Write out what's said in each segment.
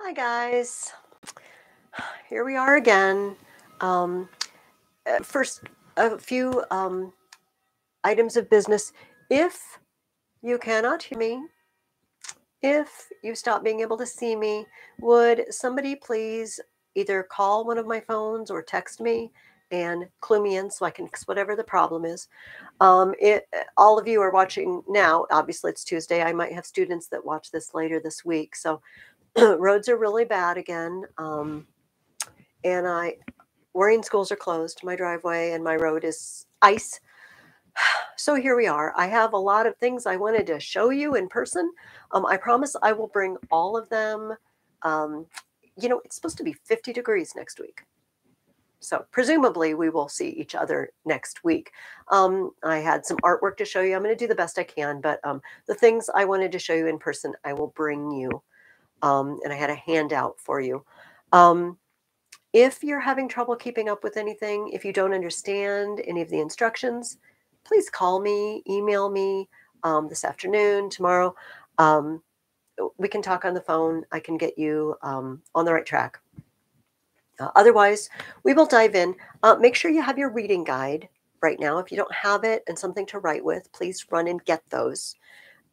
Hi, guys. Here we are again. Um, uh, first, a few um, items of business. If you cannot hear me, if you stop being able to see me, would somebody please either call one of my phones or text me and clue me in so I can fix whatever the problem is? Um, it, all of you are watching now. Obviously, it's Tuesday. I might have students that watch this later this week. So roads are really bad again. Um, and I, Warren schools are closed. My driveway and my road is ice. So here we are. I have a lot of things I wanted to show you in person. Um, I promise I will bring all of them. Um, you know, it's supposed to be 50 degrees next week. So presumably we will see each other next week. Um, I had some artwork to show you. I'm going to do the best I can, but um, the things I wanted to show you in person, I will bring you um, and I had a handout for you. Um, if you're having trouble keeping up with anything, if you don't understand any of the instructions, please call me, email me um, this afternoon, tomorrow. Um, we can talk on the phone. I can get you um, on the right track. Uh, otherwise, we will dive in. Uh, make sure you have your reading guide right now. If you don't have it and something to write with, please run and get those.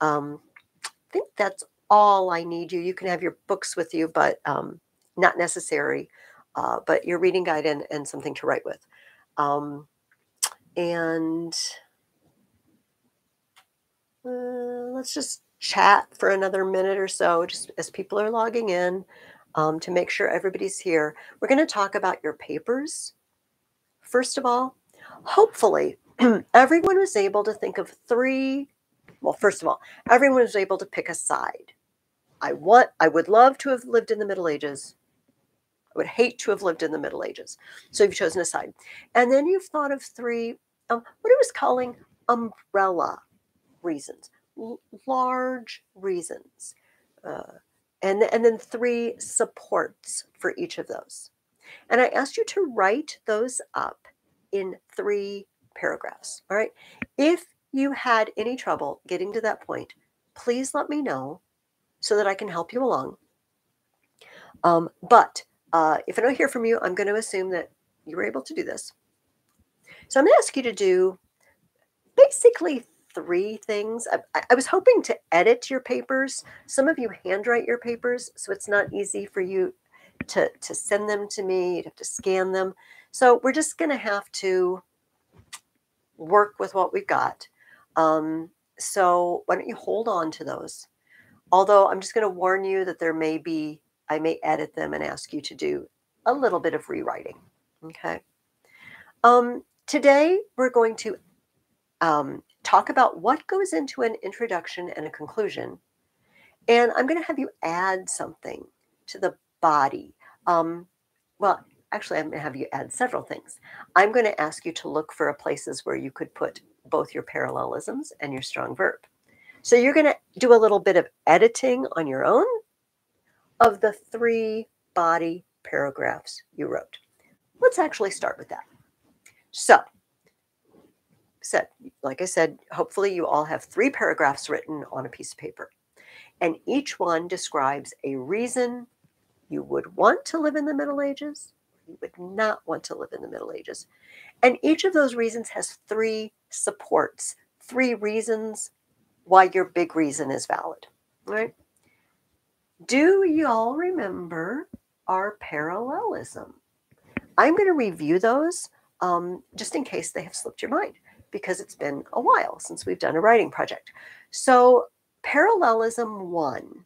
Um, I think that's all I need you. You can have your books with you, but um, not necessary. Uh, but your reading guide and, and something to write with. Um, and uh, let's just chat for another minute or so, just as people are logging in um, to make sure everybody's here. We're going to talk about your papers. First of all, hopefully, everyone was able to think of three. Well, first of all, everyone was able to pick a side. I want, I would love to have lived in the Middle Ages. I would hate to have lived in the Middle Ages. So you've chosen a side. And then you've thought of three, um, what I was calling umbrella reasons, L- large reasons. Uh, and, and then three supports for each of those. And I asked you to write those up in three paragraphs. All right. If you had any trouble getting to that point, please let me know so that I can help you along. Um, but uh, if I don't hear from you, I'm going to assume that you were able to do this. So I'm going to ask you to do basically three things. I, I, was hoping to edit your papers. Some of you handwrite your papers, so it's not easy for you to, to send them to me. You'd have to scan them. So we're just going to have to work with what we've got. Um, so why don't you hold on to those? Although I'm just going to warn you that there may be, I may edit them and ask you to do a little bit of rewriting. Okay. Um, today, we're going to um, talk about what goes into an introduction and a conclusion. And I'm going to have you add something to the body. Um, well, actually, I'm going to have you add several things. I'm going to ask you to look for a places where you could put both your parallelisms and your strong verb. So you're going to do a little bit of editing on your own of the three body paragraphs you wrote. Let's actually start with that. So, said, like I said, hopefully you all have three paragraphs written on a piece of paper. And each one describes a reason you would want to live in the Middle Ages, you would not want to live in the Middle Ages. And each of those reasons has three supports, three reasons why your big reason is valid. Right? Do you all remember our parallelism? I'm going to review those um, just in case they have slipped your mind because it's been a while since we've done a writing project. So, parallelism one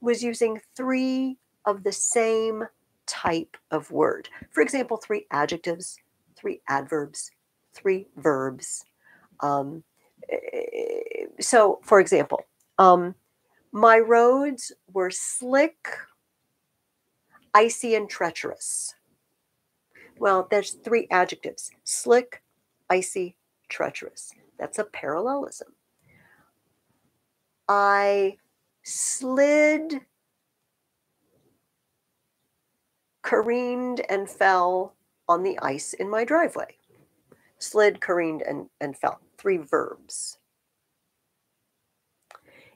was using three of the same type of word. For example, three adjectives, three adverbs, three verbs. Um, so, for example, um, my roads were slick, icy, and treacherous. Well, there's three adjectives slick, icy, treacherous. That's a parallelism. I slid, careened, and fell on the ice in my driveway. Slid, careened, and, and fell three verbs.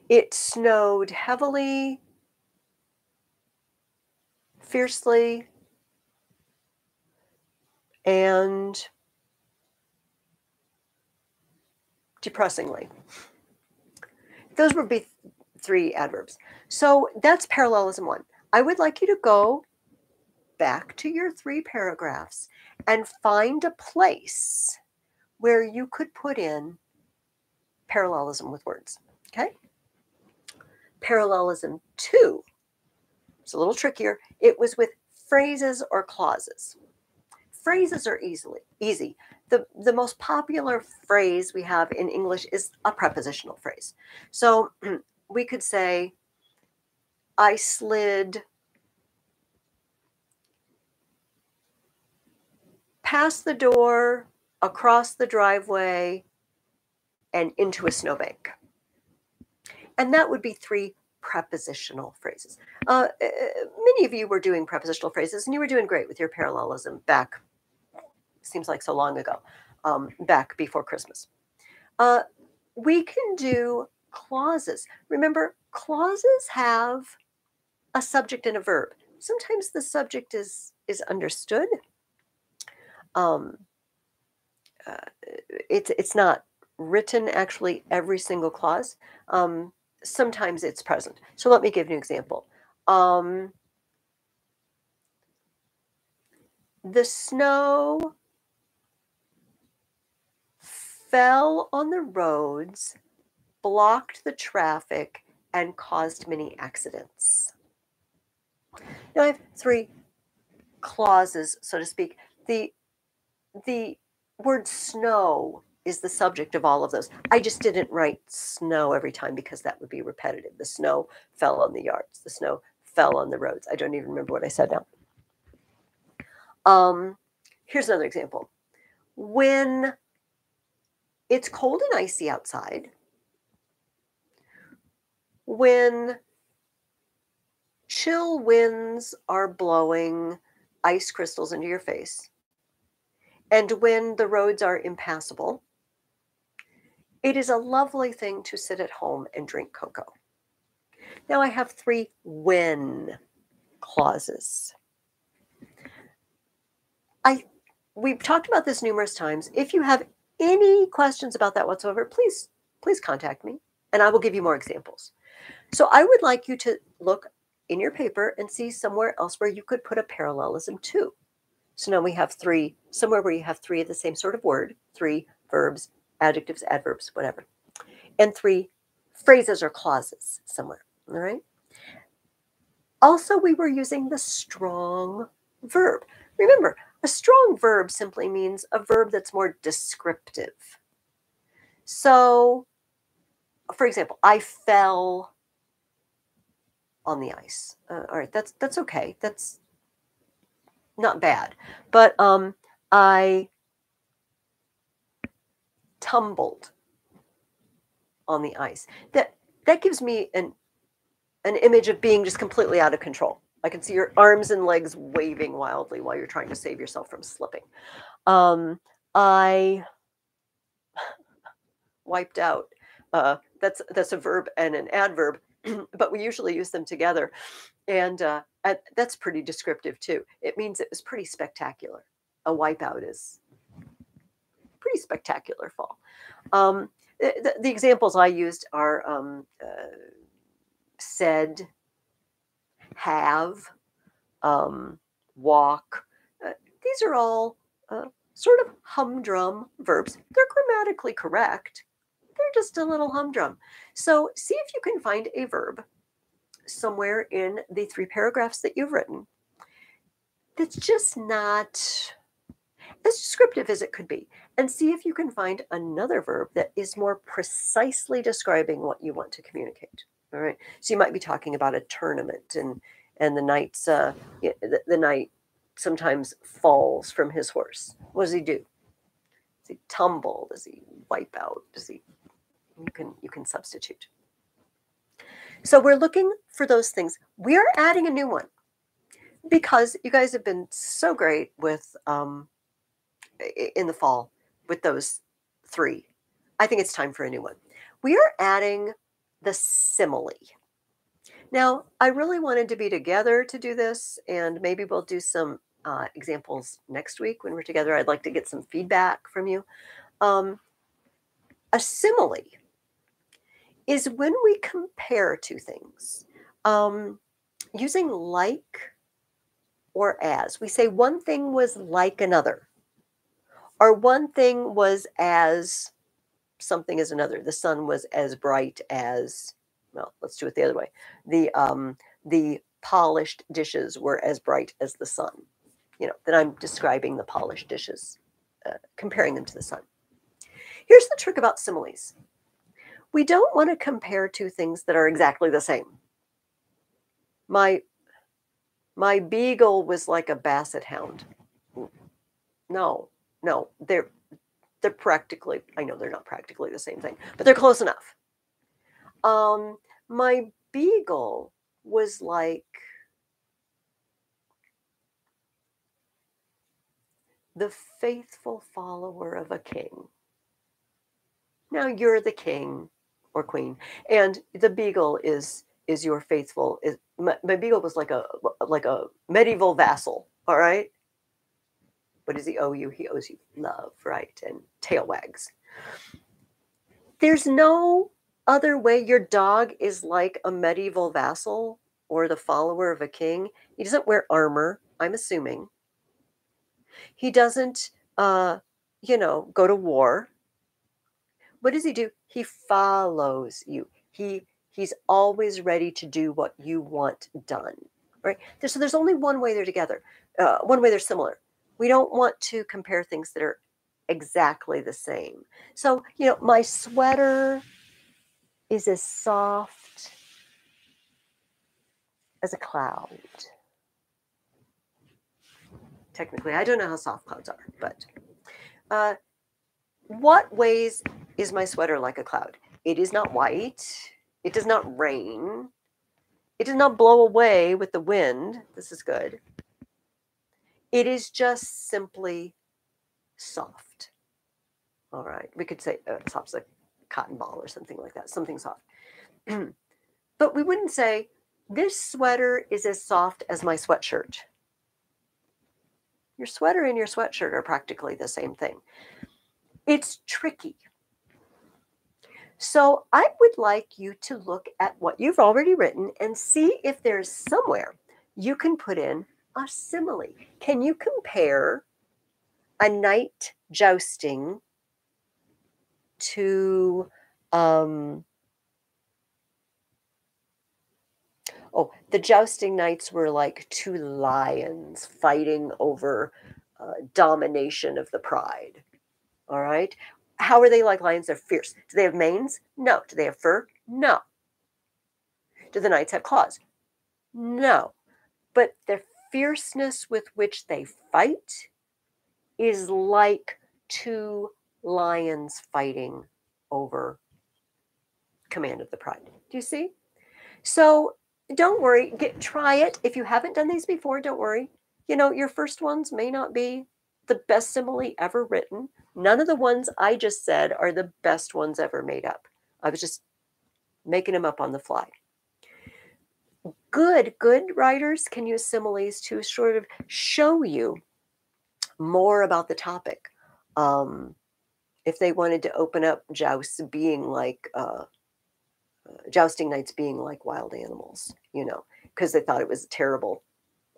It snowed heavily fiercely, and depressingly. Those would be three adverbs. So that's parallelism one. I would like you to go back to your three paragraphs and find a place where you could put in parallelism with words. Okay? Parallelism two it's a little trickier. It was with phrases or clauses. Phrases are easily easy. The, the most popular phrase we have in English is a prepositional phrase. So we could say, I slid past the door, across the driveway, and into a snowbank. And that would be three prepositional phrases. Uh, uh, many of you were doing prepositional phrases and you were doing great with your parallelism back, seems like so long ago, um, back before Christmas. Uh, we can do clauses. Remember, clauses have a subject and a verb. Sometimes the subject is is understood. Um, it's it's not written actually every single clause. Um, sometimes it's present. So let me give you an example. Um, the snow fell on the roads, blocked the traffic, and caused many accidents. Now I have three clauses, so to speak. The the word snow is the subject of all of those. I just didn't write snow every time because that would be repetitive. The snow fell on the yards, the snow fell on the roads. I don't even remember what I said now. Um, here's another example. When it's cold and icy outside, when chill winds are blowing ice crystals into your face, and when the roads are impassable, it is a lovely thing to sit at home and drink cocoa. Now I have three when clauses. I we've talked about this numerous times. If you have any questions about that whatsoever, please please contact me and I will give you more examples. So I would like you to look in your paper and see somewhere else where you could put a parallelism too. So now we have three, somewhere where you have three of the same sort of word, three verbs adjectives, adverbs, whatever. And three, phrases or clauses somewhere. All right. Also, we were using the strong verb. Remember, a strong verb simply means a verb that's more descriptive. So, for example, I fell on the ice. Uh, all right, that's that's okay. That's not bad. But um, I tumbled on the ice. That that gives me an an image of being just completely out of control. I can see your arms and legs waving wildly while you're trying to save yourself from slipping. Um, I wiped out. Uh, that's that's a verb and an adverb, but we usually use them together, and uh, that's pretty descriptive too. It means it was pretty spectacular. A wipeout is pretty spectacular fall. Um, the, the, examples I used are um, uh, said, have, um, walk. Uh, these are all uh, sort of humdrum verbs. They're grammatically correct. They're just a little humdrum. So see if you can find a verb somewhere in the three paragraphs that you've written. That's just not as descriptive as it could be. And see if you can find another verb that is more precisely describing what you want to communicate. All right? So you might be talking about a tournament and and the knight's uh the, the knight sometimes falls from his horse. What does he do? Does he tumble? Does he wipe out? Does he you can you can substitute so we're looking for those things we're adding a new one because you guys have been so great with um, in the fall with those three. I think it's time for a new one. We are adding the simile. Now, I really wanted to be together to do this, and maybe we'll do some uh, examples next week when we're together. I'd like to get some feedback from you. Um, a simile is when we compare two things um, using like or as. We say one thing was like another, or one thing was as something as another. The sun was as bright as, well, let's do it the other way. The, um, the polished dishes were as bright as the sun. You know, that I'm describing the polished dishes, uh, comparing them to the sun. Here's the trick about similes. We don't want to compare two things that are exactly the same. My my beagle was like a basset hound. No, no, they're they're practically I know they're not practically the same thing, but they're close enough. Um, my beagle was like the faithful follower of a king. Now you're the king or queen, and the beagle is is your faithful. Is my, my beagle was like a like a medieval vassal. All right. What does he owe you? He owes you love, right? And tail wags. There's no other way. Your dog is like a medieval vassal or the follower of a king. He doesn't wear armor. I'm assuming. He doesn't, uh, you know, go to war. What does he do? He follows you. He he's always ready to do what you want done. Right. So there's only one way they're together. Uh, one way they're similar. We don't want to compare things that are exactly the same. So you know, my sweater is as soft as a cloud technically. I don't know how soft clouds are, but uh, what ways is my sweater like a cloud? It is not white. It does not rain. It does not blow away with the wind. This is good. It is just simply soft. All right. We could say uh, a cotton ball or something like that, something soft. but we wouldn't say, this sweater is as soft as my sweatshirt. Your sweater and your sweatshirt are practically the same thing. It's tricky. So I would like you to look at what you've already written and see if there's somewhere you can put in a simile. Can you compare a knight jousting to um, Oh, the jousting knights were like two lions fighting over uh, domination of the pride. All right. How are they like lions? They're fierce. Do they have manes? No. Do they have fur? No. Do the knights have claws? No. But their fierceness with which they fight is like two lions fighting over command of the pride. Do you see? So don't worry. Get try it. If you haven't done these before, don't worry. You know, your first ones may not be the best simile ever written. None of the ones I just said are the best ones ever made up. I was just making them up on the fly. Good, good writers can use similes to sort of show you more about the topic. Um, if they wanted to open up jousts being like uh, jousting knights being like wild animals, you know, because they thought it was terrible,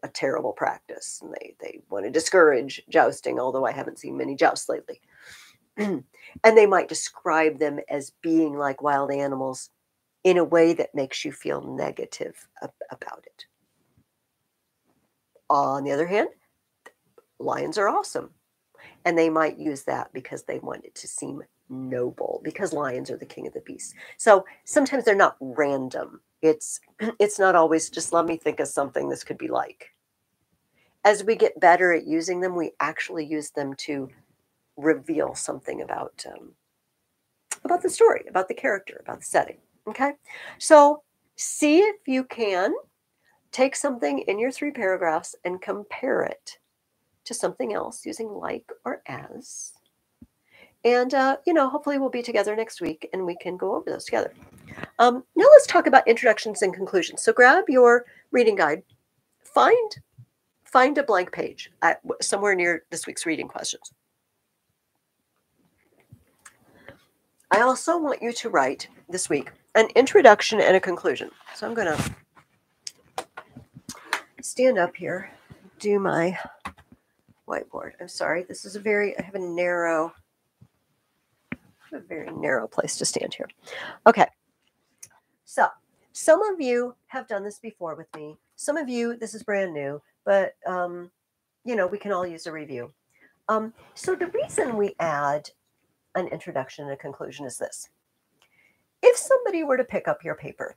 a terrible practice, and they they want to discourage jousting. Although I haven't seen many jousts lately, and they might describe them as being like wild animals in a way that makes you feel negative about it. On the other hand, lions are awesome. And they might use that because they want it to seem noble because lions are the king of the beasts. So sometimes they're not random. It's it's not always just let me think of something this could be like. As we get better at using them, we actually use them to reveal something about um, about the story, about the character, about the setting. Okay, so see if you can take something in your three paragraphs and compare it to something else using like or as And, uh, you know, hopefully we'll be together next week and we can go over those together. Um, now let's talk about introductions and conclusions. So grab your reading guide, find find a blank page at, somewhere near this week's reading questions. I also want you to write this week an introduction and a conclusion. So I'm going to stand up here, do my whiteboard. I'm sorry, this is a very, I have a narrow, a very narrow place to stand here. Okay, so some of you have done this before with me. Some of you, this is brand new, but um, you know, we can all use a review. Um, so the reason we add an introduction and a conclusion is this. If somebody were to pick up your paper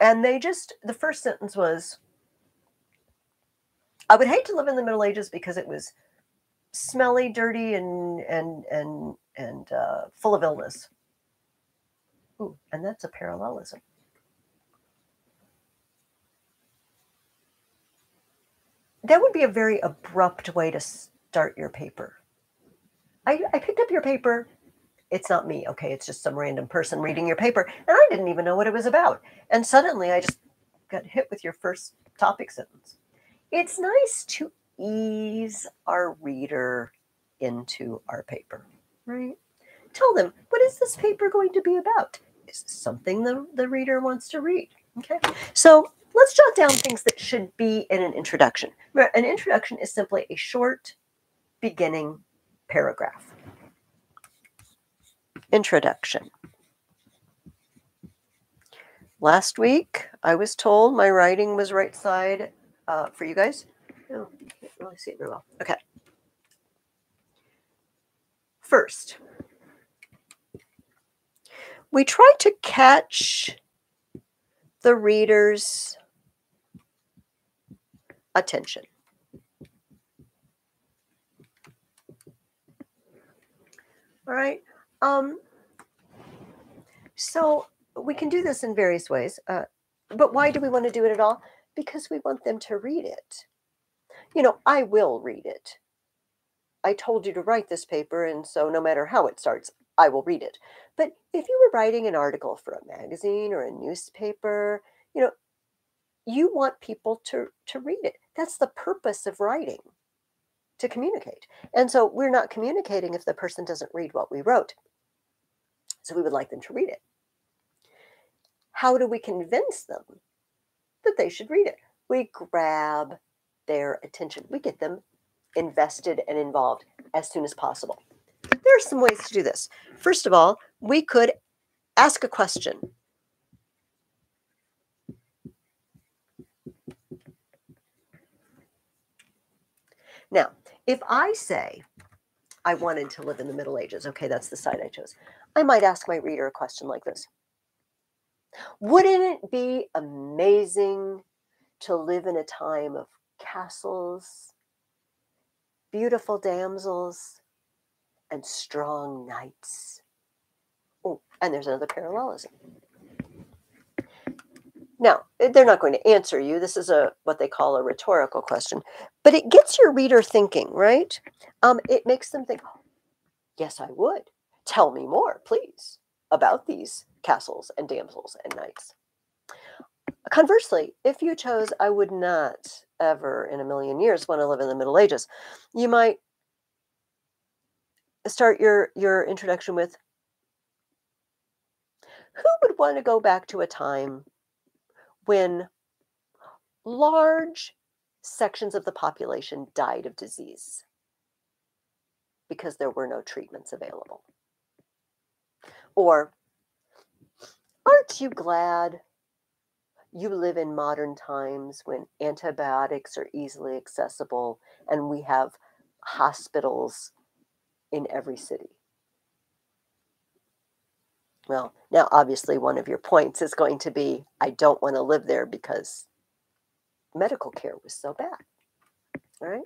and they just, the first sentence was, I would hate to live in the Middle Ages because it was smelly, dirty, and and and and uh, full of illness. Ooh, and that's a parallelism. That would be a very abrupt way to start your paper. I, I picked up your paper. It's not me. Okay. It's just some random person reading your paper. And I didn't even know what it was about. And suddenly I just got hit with your first topic sentence. It's nice to ease our reader into our paper, right? Tell them, what is this paper going to be about? Is this something the, the reader wants to read? Okay. So let's jot down things that should be in an introduction. An introduction is simply a short beginning paragraph. Introduction. Last week, I was told my writing was right side uh, for you guys. Oh, can't really see it very well. Okay. First, we try to catch the reader's attention. All right. Um, so we can do this in various ways. Uh, but why do we want to do it at all? Because we want them to read it. You know, I will read it. I told you to write this paper, and so no matter how it starts, I will read it. But if you were writing an article for a magazine or a newspaper, you know, you want people to, to read it. That's the purpose of writing to communicate. And so we're not communicating if the person doesn't read what we wrote. So we would like them to read it. How do we convince them that they should read it? We grab their attention, we get them invested and involved as soon as possible. There are some ways to do this. First of all, we could ask a question. Now, if I say I wanted to live in the Middle Ages, okay, that's the side I chose, I might ask my reader a question like this Wouldn't it be amazing to live in a time of castles, beautiful damsels, and strong knights? Oh, and there's another parallelism. Now, they're not going to answer you. This is a what they call a rhetorical question, but it gets your reader thinking, right? Um, it makes them think, oh, yes, I would. Tell me more, please, about these castles and damsels and knights. Conversely, if you chose, I would not ever in a million years want to live in the Middle Ages, you might start your, your introduction with, who would want to go back to a time when large sections of the population died of disease because there were no treatments available. Or, aren't you glad you live in modern times when antibiotics are easily accessible and we have hospitals in every city? Well, now obviously one of your points is going to be I don't want to live there because medical care was so bad. All right?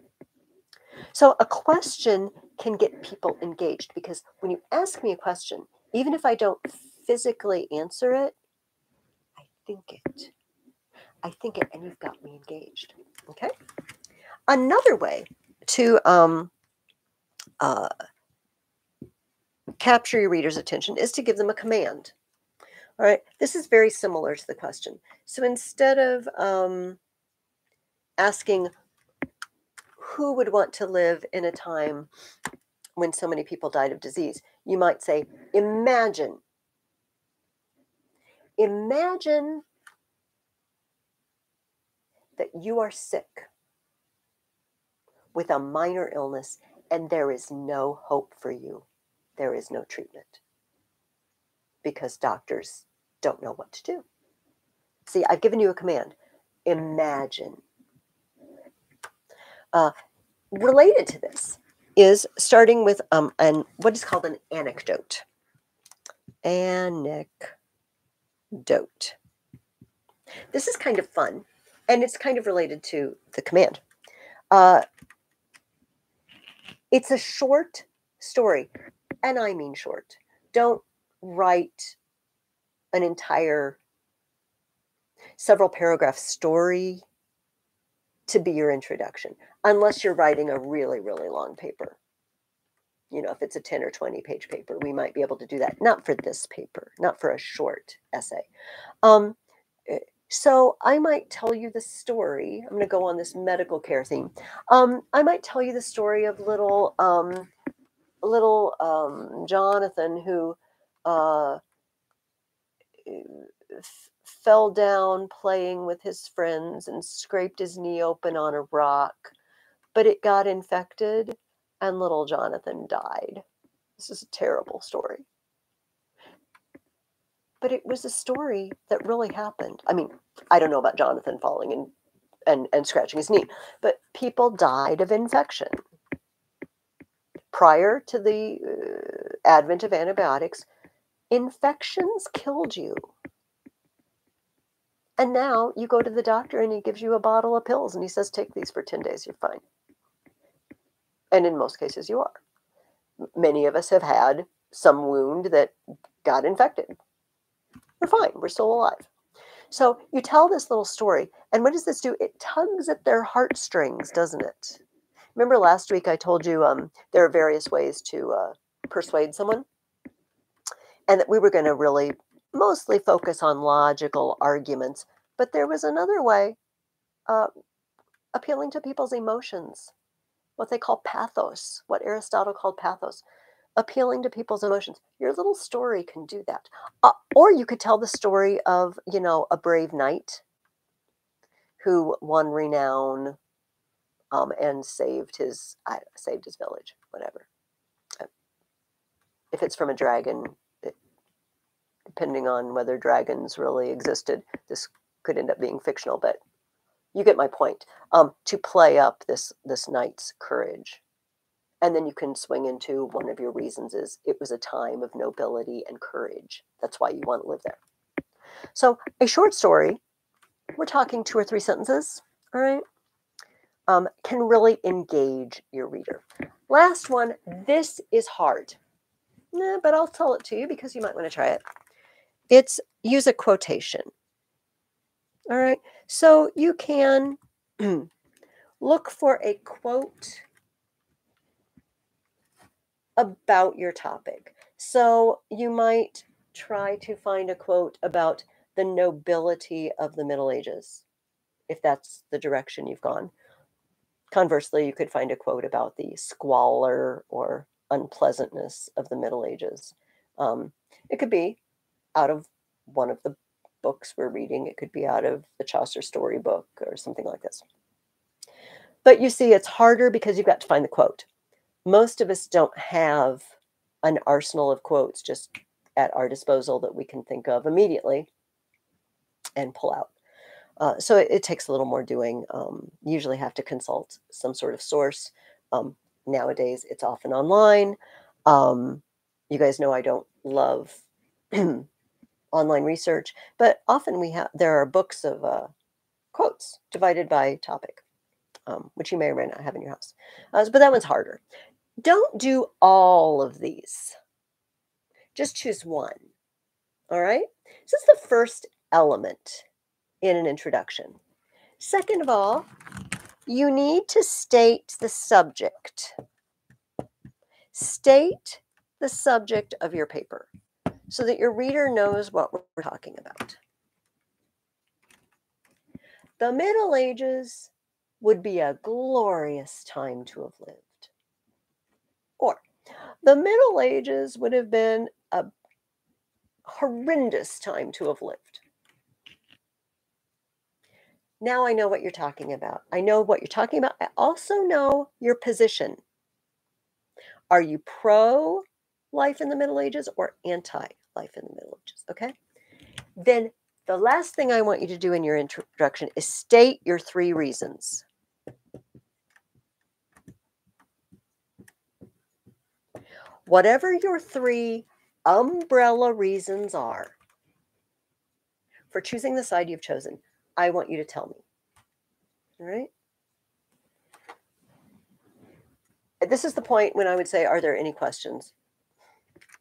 So a question can get people engaged because when you ask me a question, even if I don't physically answer it, think it. I think it, and you've got me engaged. Okay. Another way to um, uh, capture your reader's attention is to give them a command. All right, this is very similar to the question. So instead of um, asking who would want to live in a time when so many people died of disease, you might say, imagine. Imagine that you are sick with a minor illness and there is no hope for you. There is no treatment because doctors don't know what to do. See, I've given you a command imagine. Uh, related to this is starting with um, an, what is called an anecdote. Anecdote. This is kind of fun, and it's kind of related to the command. Uh, it's a short story, and I mean short. Don't write an entire several paragraph story to be your introduction, unless you're writing a really, really long paper. You know, if it's a 10 or 20 page paper, we might be able to do that. Not for this paper, not for a short essay. Um, eh, so I might tell you the story. I'm going to go on this medical care theme. Um, I might tell you the story of little um, little um, Jonathan who uh, f- fell down playing with his friends and scraped his knee open on a rock, but it got infected and little Jonathan died. This is a terrible story. But it was a story that really happened. I mean, I don't know about Jonathan falling and and, and scratching his knee, but people died of infection. Prior to the uh, advent of antibiotics, infections killed you. And now you go to the doctor and he gives you a bottle of pills and he says, take these for 10 days, you're fine. And in most cases, you are. Many of us have had some wound that got infected. We're fine, we're still alive. So you tell this little story, and what does this do? It tugs at their heartstrings, doesn't it? Remember last week I told you um, there are various ways to uh, persuade someone? And that we were going to really mostly focus on logical arguments, but there was another way uh, appealing to people's emotions, what they call pathos, what Aristotle called pathos, appealing to people's emotions. Your little story can do that. Uh, or you could tell the story of, you know, a brave knight who won renown um, and saved his saved his village, whatever. Uh, if it's from a dragon, depending on whether dragons really existed. This could end up being fictional, but you get my point. Um, to play up this this knight's courage, and then you can swing into one of your reasons is it was a time of nobility and courage. That's why you want to live there. So a short story, we're talking two or three sentences, all right, um, can really engage your reader. Last one, this is hard. Nah, but I'll tell it to you because you might want to try it. It's use a quotation. All right. So you can look for a quote about your topic. So you might try to find a quote about the nobility of the Middle Ages, if that's the direction you've gone. Conversely, you could find a quote about the squalor or unpleasantness of the Middle Ages. Um, it could be out of one of the books we're reading. It could be out of the Chaucer storybook or something like this. But you see, it's harder because you've got to find the quote. Most of us don't have an arsenal of quotes just at our disposal that we can think of immediately and pull out. Uh, so it, it, takes a little more doing. Um, usually have to consult some sort of source. Um, nowadays, it's often online. Um, you guys know I don't love online research, but often we have there are books of uh, quotes divided by topic, um, which you may or may not have in your house. Uh, but that one's harder. Don't do all of these. Just choose one. All right. This is the first element in an introduction. Second of all, you need to state the subject. State the subject of your paper so that your reader knows what we're talking about. The Middle Ages would be a glorious time to have lived. Or the Middle Ages would have been a horrendous time to have lived. Now I know what you're talking about. I know what you're talking about. I also know your position. Are you pro life in the Middle Ages or anti life in the Middle Ages? Okay. Then the last thing I want you to do in your introduction is state your three reasons. Whatever your three umbrella reasons are for choosing the side you've chosen, I want you to tell me. All right? This is the point when I would say, Are there any questions?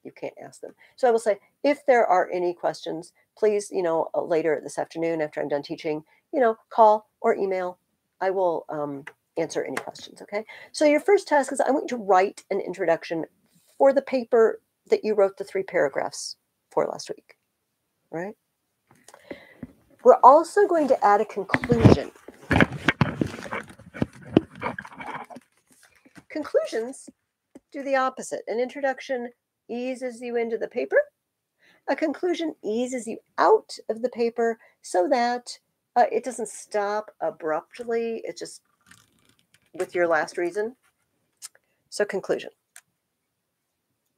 You can't ask them. So I will say, If there are any questions, please, you know, uh, later this afternoon after I'm done teaching, you know, call or email. I will um, answer any questions. Okay. So your first task is I want you to write an introduction for the paper that you wrote the three paragraphs for last week. Right. We're also going to add a conclusion. Conclusions do the opposite. An introduction eases you into the paper. A conclusion eases you out of the paper so that uh, it doesn't stop abruptly. It just with your last reason. So, conclusion.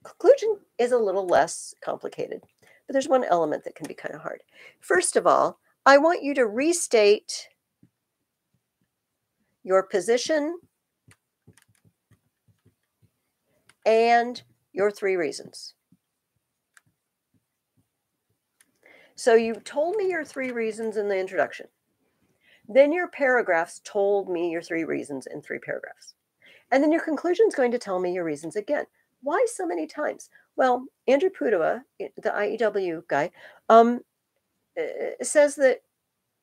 Conclusion is a little less complicated, but there's one element that can be kind of hard. First of all, I want you to restate your position and your three reasons. So you told me your three reasons in the introduction. Then your paragraphs told me your three reasons in three paragraphs. And then your conclusion is going to tell me your reasons again. Why so many times? Well, Andrew Pudewa, the IEW guy, um, says that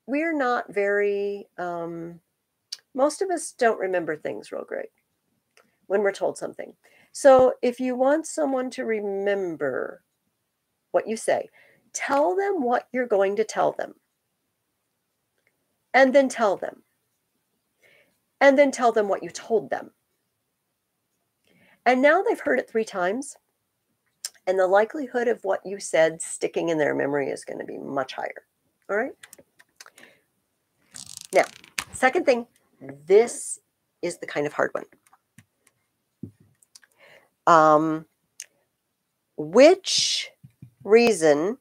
we're not very, um, most of us don't remember things real great when we're told something. So if you want someone to remember what you say, tell them what you're going to tell them and then tell them. And then tell them what you told them. And now they've heard it three times. And the likelihood of what you said sticking in their memory is going to be much higher. All right. Now, second thing, this is the kind of hard one. Um, which reason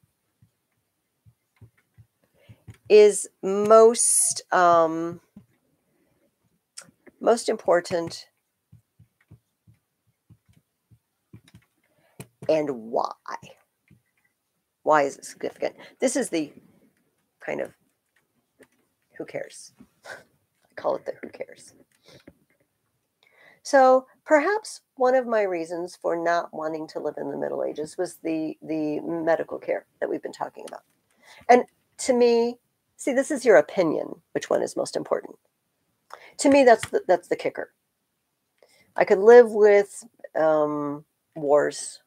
is most um, most important and why? Why is it significant? This is the kind of who cares? I call it the who cares. So perhaps one of my reasons for not wanting to live in the middle ages was the the medical care that we've been talking about and to me See, this is your opinion. Which one is most important? To me, that's the, that's the kicker. I could live with um, wars.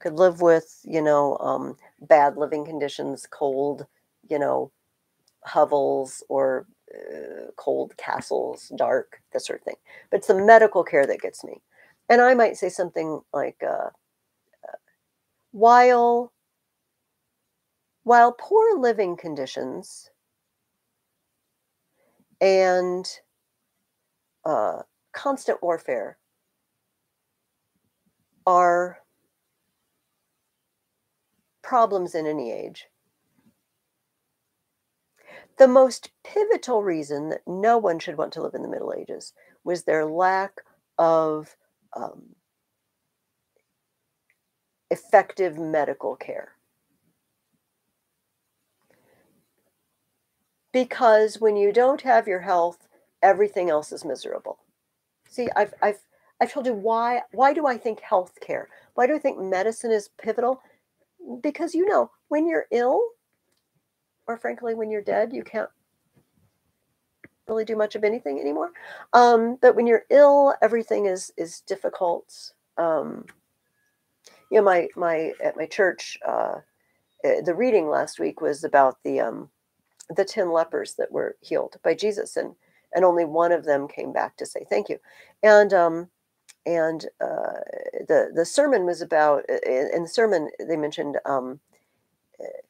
Could live with you know um, bad living conditions, cold, you know, hovels or uh, cold castles, dark, that sort of thing. But it's the medical care that gets me. And I might say something like, uh, uh, while while poor living conditions and uh, constant warfare are problems in any age. The most pivotal reason that no one should want to live in the Middle Ages was their lack of um, effective medical care. because when you don't have your health, everything else is miserable. See, I've I've I've told you why why do I think healthcare? Why do I think medicine is pivotal? Because you know, when you're ill, or frankly, when you're dead, you can't really do much of anything anymore. Um, but when you're ill, everything is is difficult. Um, you know, my my at my church, uh, eh, the reading last week was about the um, the ten lepers that were healed by Jesus, and and only one of them came back to say thank you, and um, and uh, the the sermon was about in the sermon they mentioned um, eh,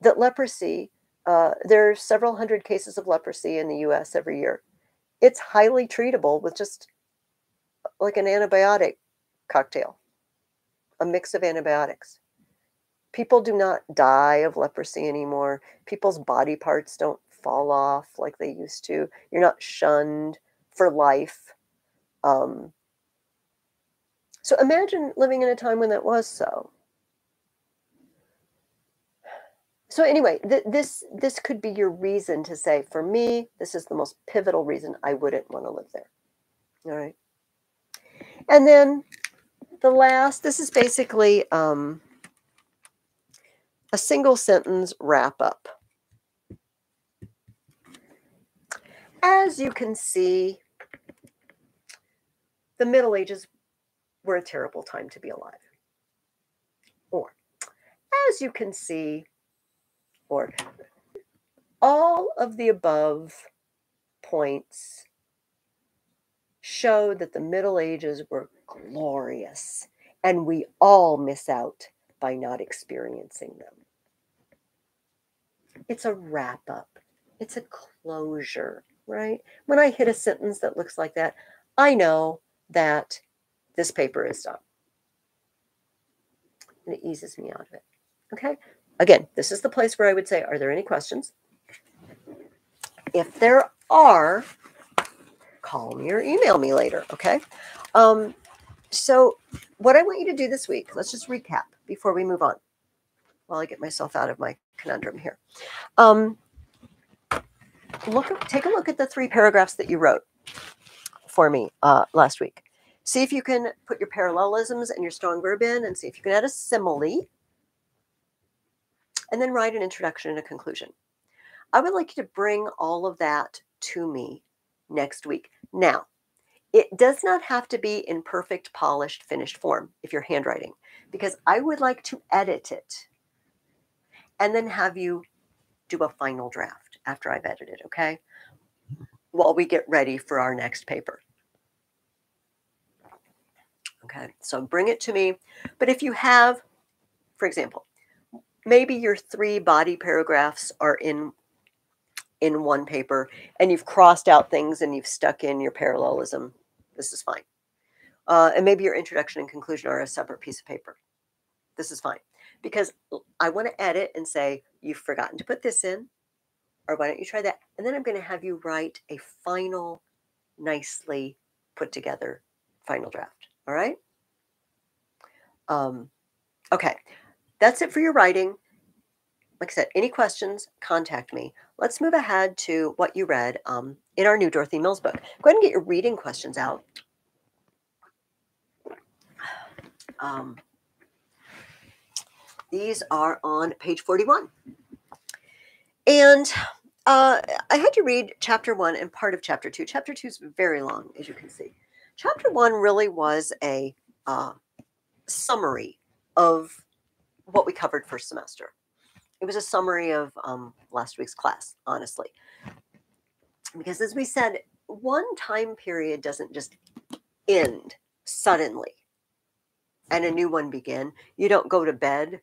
that leprosy. Uh, there are several hundred cases of leprosy in the U.S. every year. It's highly treatable with just like an antibiotic cocktail, a mix of antibiotics. People do not die of leprosy anymore. People's body parts don't fall off like they used to. You're not shunned for life. Um, so imagine living in a time when that was so. So anyway, th- this this could be your reason to say, for me, this is the most pivotal reason I wouldn't want to live there. All right. And then the last, this is basically um, a single sentence wrap up. As you can see, the Middle Ages were a terrible time to be alive. Or, as you can see, all of the above points show that the Middle Ages were glorious, and we all miss out by not experiencing them. It's a wrap up, it's a closure, right? When I hit a sentence that looks like that, I know that this paper is done. And it eases me out of it. Okay. Again, this is the place where I would say, are there any questions? If there are, call me or email me later. Okay. Um, so, what I want you to do this week, let's just recap before we move on while I get myself out of my conundrum here. Um, look, take a look at the three paragraphs that you wrote for me uh, last week. See if you can put your parallelisms and your strong verb in and see if you can add a simile. And then write an introduction and a conclusion. I would like you to bring all of that to me next week. Now, it does not have to be in perfect, polished, finished form if you're handwriting, because I would like to edit it and then have you do a final draft after I've edited, okay? While we get ready for our next paper. Okay, so bring it to me. But if you have, for example, maybe your three body paragraphs are in in one paper and you've crossed out things and you've stuck in your parallelism, this is fine. Uh, and maybe your introduction and conclusion are a separate piece of paper. This is fine because I want to edit and say, you've forgotten to put this in, or why don't you try that? And then I'm going to have you write a final, nicely put together final draft. All right. Um, okay. That's it for your writing like I said, any questions, contact me. Let's move ahead to what you read um, in our new Dorothy Mills book. Go ahead and get your reading questions out. Um, these are on page 41. And uh, I had to read chapter one and part of chapter two. Chapter two is very long, as you can see. Chapter one really was a uh, summary of what we covered first semester it was a summary of um, last week's class, honestly. Because as we said, one time period doesn't just end suddenly and a new one begin. You don't go to bed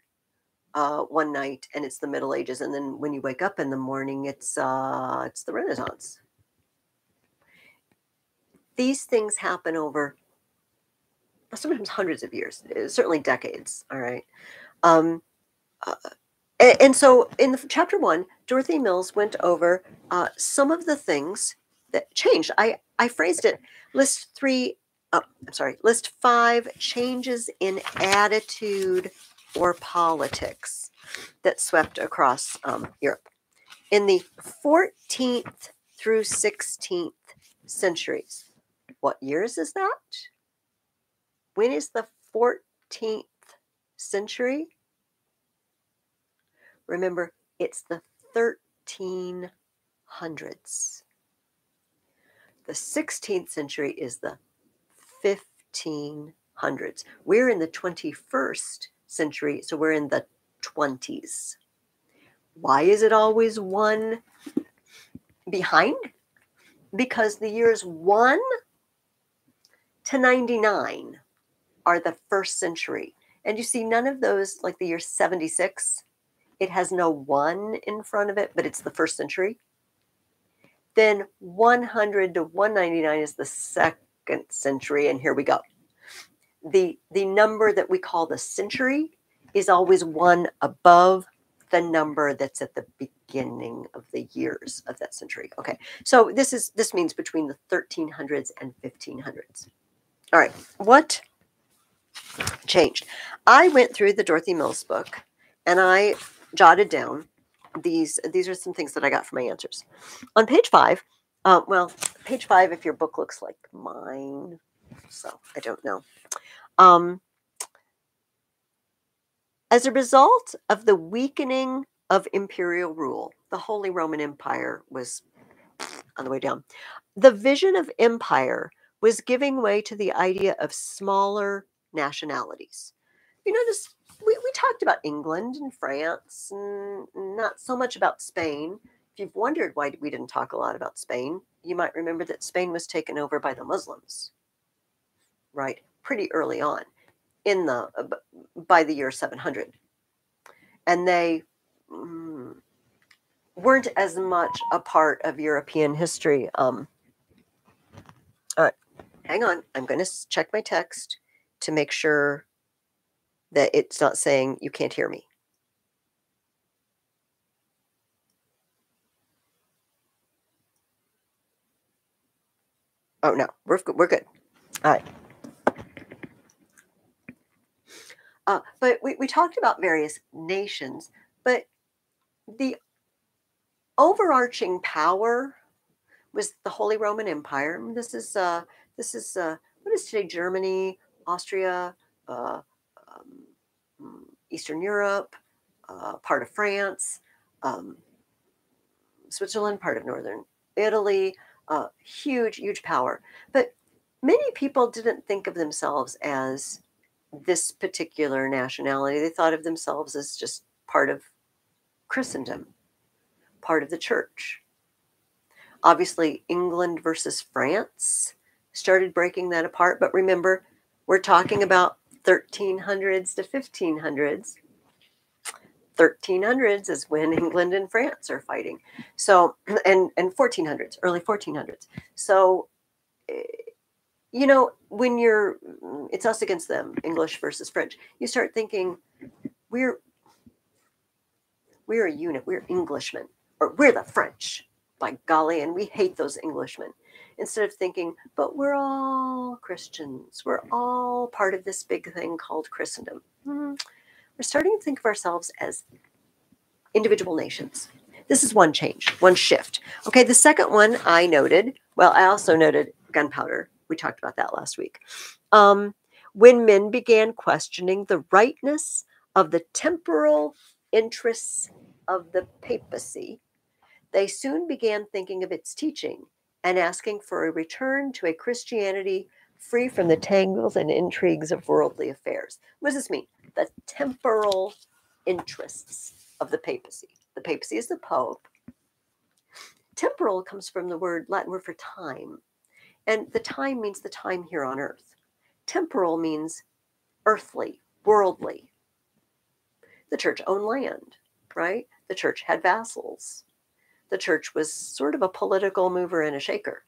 uh, one night and it's the Middle Ages, and then when you wake up in the morning, it's uh, it's the Renaissance. These things happen over sometimes hundreds of years, certainly decades. All right. Um, uh, and, and so in the, chapter one, Dorothy Mills went over uh, some of the things that changed. I, I phrased it list three, oh, I'm sorry, list five changes in attitude or politics that swept across um, Europe. In the 14th through 16th centuries. What years is that? When is the 14th century? Remember, it's the 1300s. The 16th century is the 1500s. We're in the 21st century, so we're in the 20s. Why is it always one behind? Because the years 1 to 99 are the first century. And you see, none of those, like the year 76, it has no one in front of it, but it's the first century. Then 100 to 199 is the second century, and here we go. The, the number that we call the century is always one above the number that's at the beginning of the years of that century. Okay, so this is this means between the 1300s and 1500s. All right, what changed? I went through the Dorothy Mills book and I jotted down these. These are some things that I got from my answers. On page five, uh, well, page five, if your book looks like mine, so I don't know. Um, as a result of the weakening of imperial rule, the Holy Roman Empire was on the way down. The vision of empire was giving way to the idea of smaller nationalities. You notice we, we talked about England and France, and not so much about Spain. If you've wondered why we didn't talk a lot about Spain, you might remember that Spain was taken over by the Muslims, right? Pretty early on in the uh, by the year 700 and they mm, weren't as much a part of european history um all right hang on i'm going to check my text to make sure that it's not saying you can't hear me oh no we're, good. we're good all right Uh, but we, we talked about various nations, but the overarching power was the Holy Roman Empire. This is uh, this is uh, what is today Germany, Austria, uh, um, Eastern Europe, uh, part of France, um, Switzerland, part of Northern Italy. Uh, huge, huge power. But many people didn't think of themselves as this particular nationality. They thought of themselves as just part of Christendom, part of the church. Obviously, England versus France started breaking that apart. But remember, we're talking about 1300s to 1500s. 1300s is when England and France are fighting. So, and, and 1400s, early 1400s. So, eh, you know, when you're, mm, it's us against them, English versus French, you start thinking, we're, we're a unit, we're Englishmen, or we're the French, by golly, and we hate those Englishmen. Instead of thinking, but we're all Christians, we're all part of this big thing called Christendom. Mm-hmm. We're starting to think of ourselves as individual nations. This is one change, one shift. Okay, the second one I noted, well, I also noted gunpowder we talked about that last week. Um, when men began questioning the rightness of the temporal interests of the papacy, they soon began thinking of its teaching and asking for a return to a Christianity free from the tangles and intrigues of worldly affairs. What does this mean? The temporal interests of the papacy. The papacy is the pope. Temporal comes from the word Latin word for time. And the time means the time here on earth. Temporal means earthly, worldly. The church owned land, right? The church had vassals. The church was sort of a political mover and a shaker.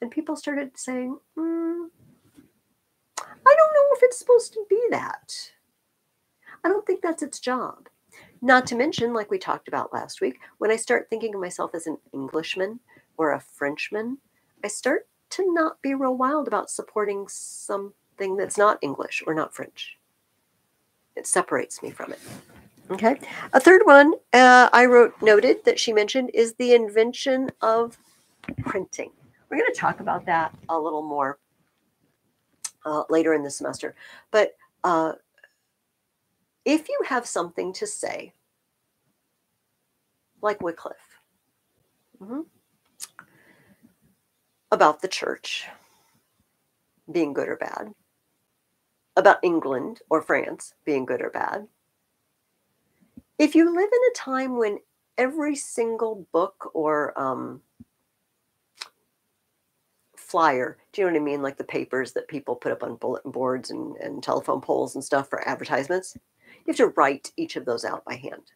And people started saying, mm, I don't know if it's supposed to be that. I don't think that's its job. Not to mention, like we talked about last week, when I start thinking of myself as an Englishman or a Frenchman, I start to not be real wild about supporting something that's not English or not French. It separates me from it. Okay. A third one uh, I wrote noted that she mentioned is the invention of printing. We're going to talk about that a little more uh, later in the semester. But uh, if you have something to say, like Wycliffe, mm-hmm, about the church being good or bad. about England or France being good or bad. If you live in a time when every single book or um, flyer, do you know what I mean? Like the papers that people put up on bulletin boards and, and telephone poles and stuff for advertisements, you have to write each of those out by hand.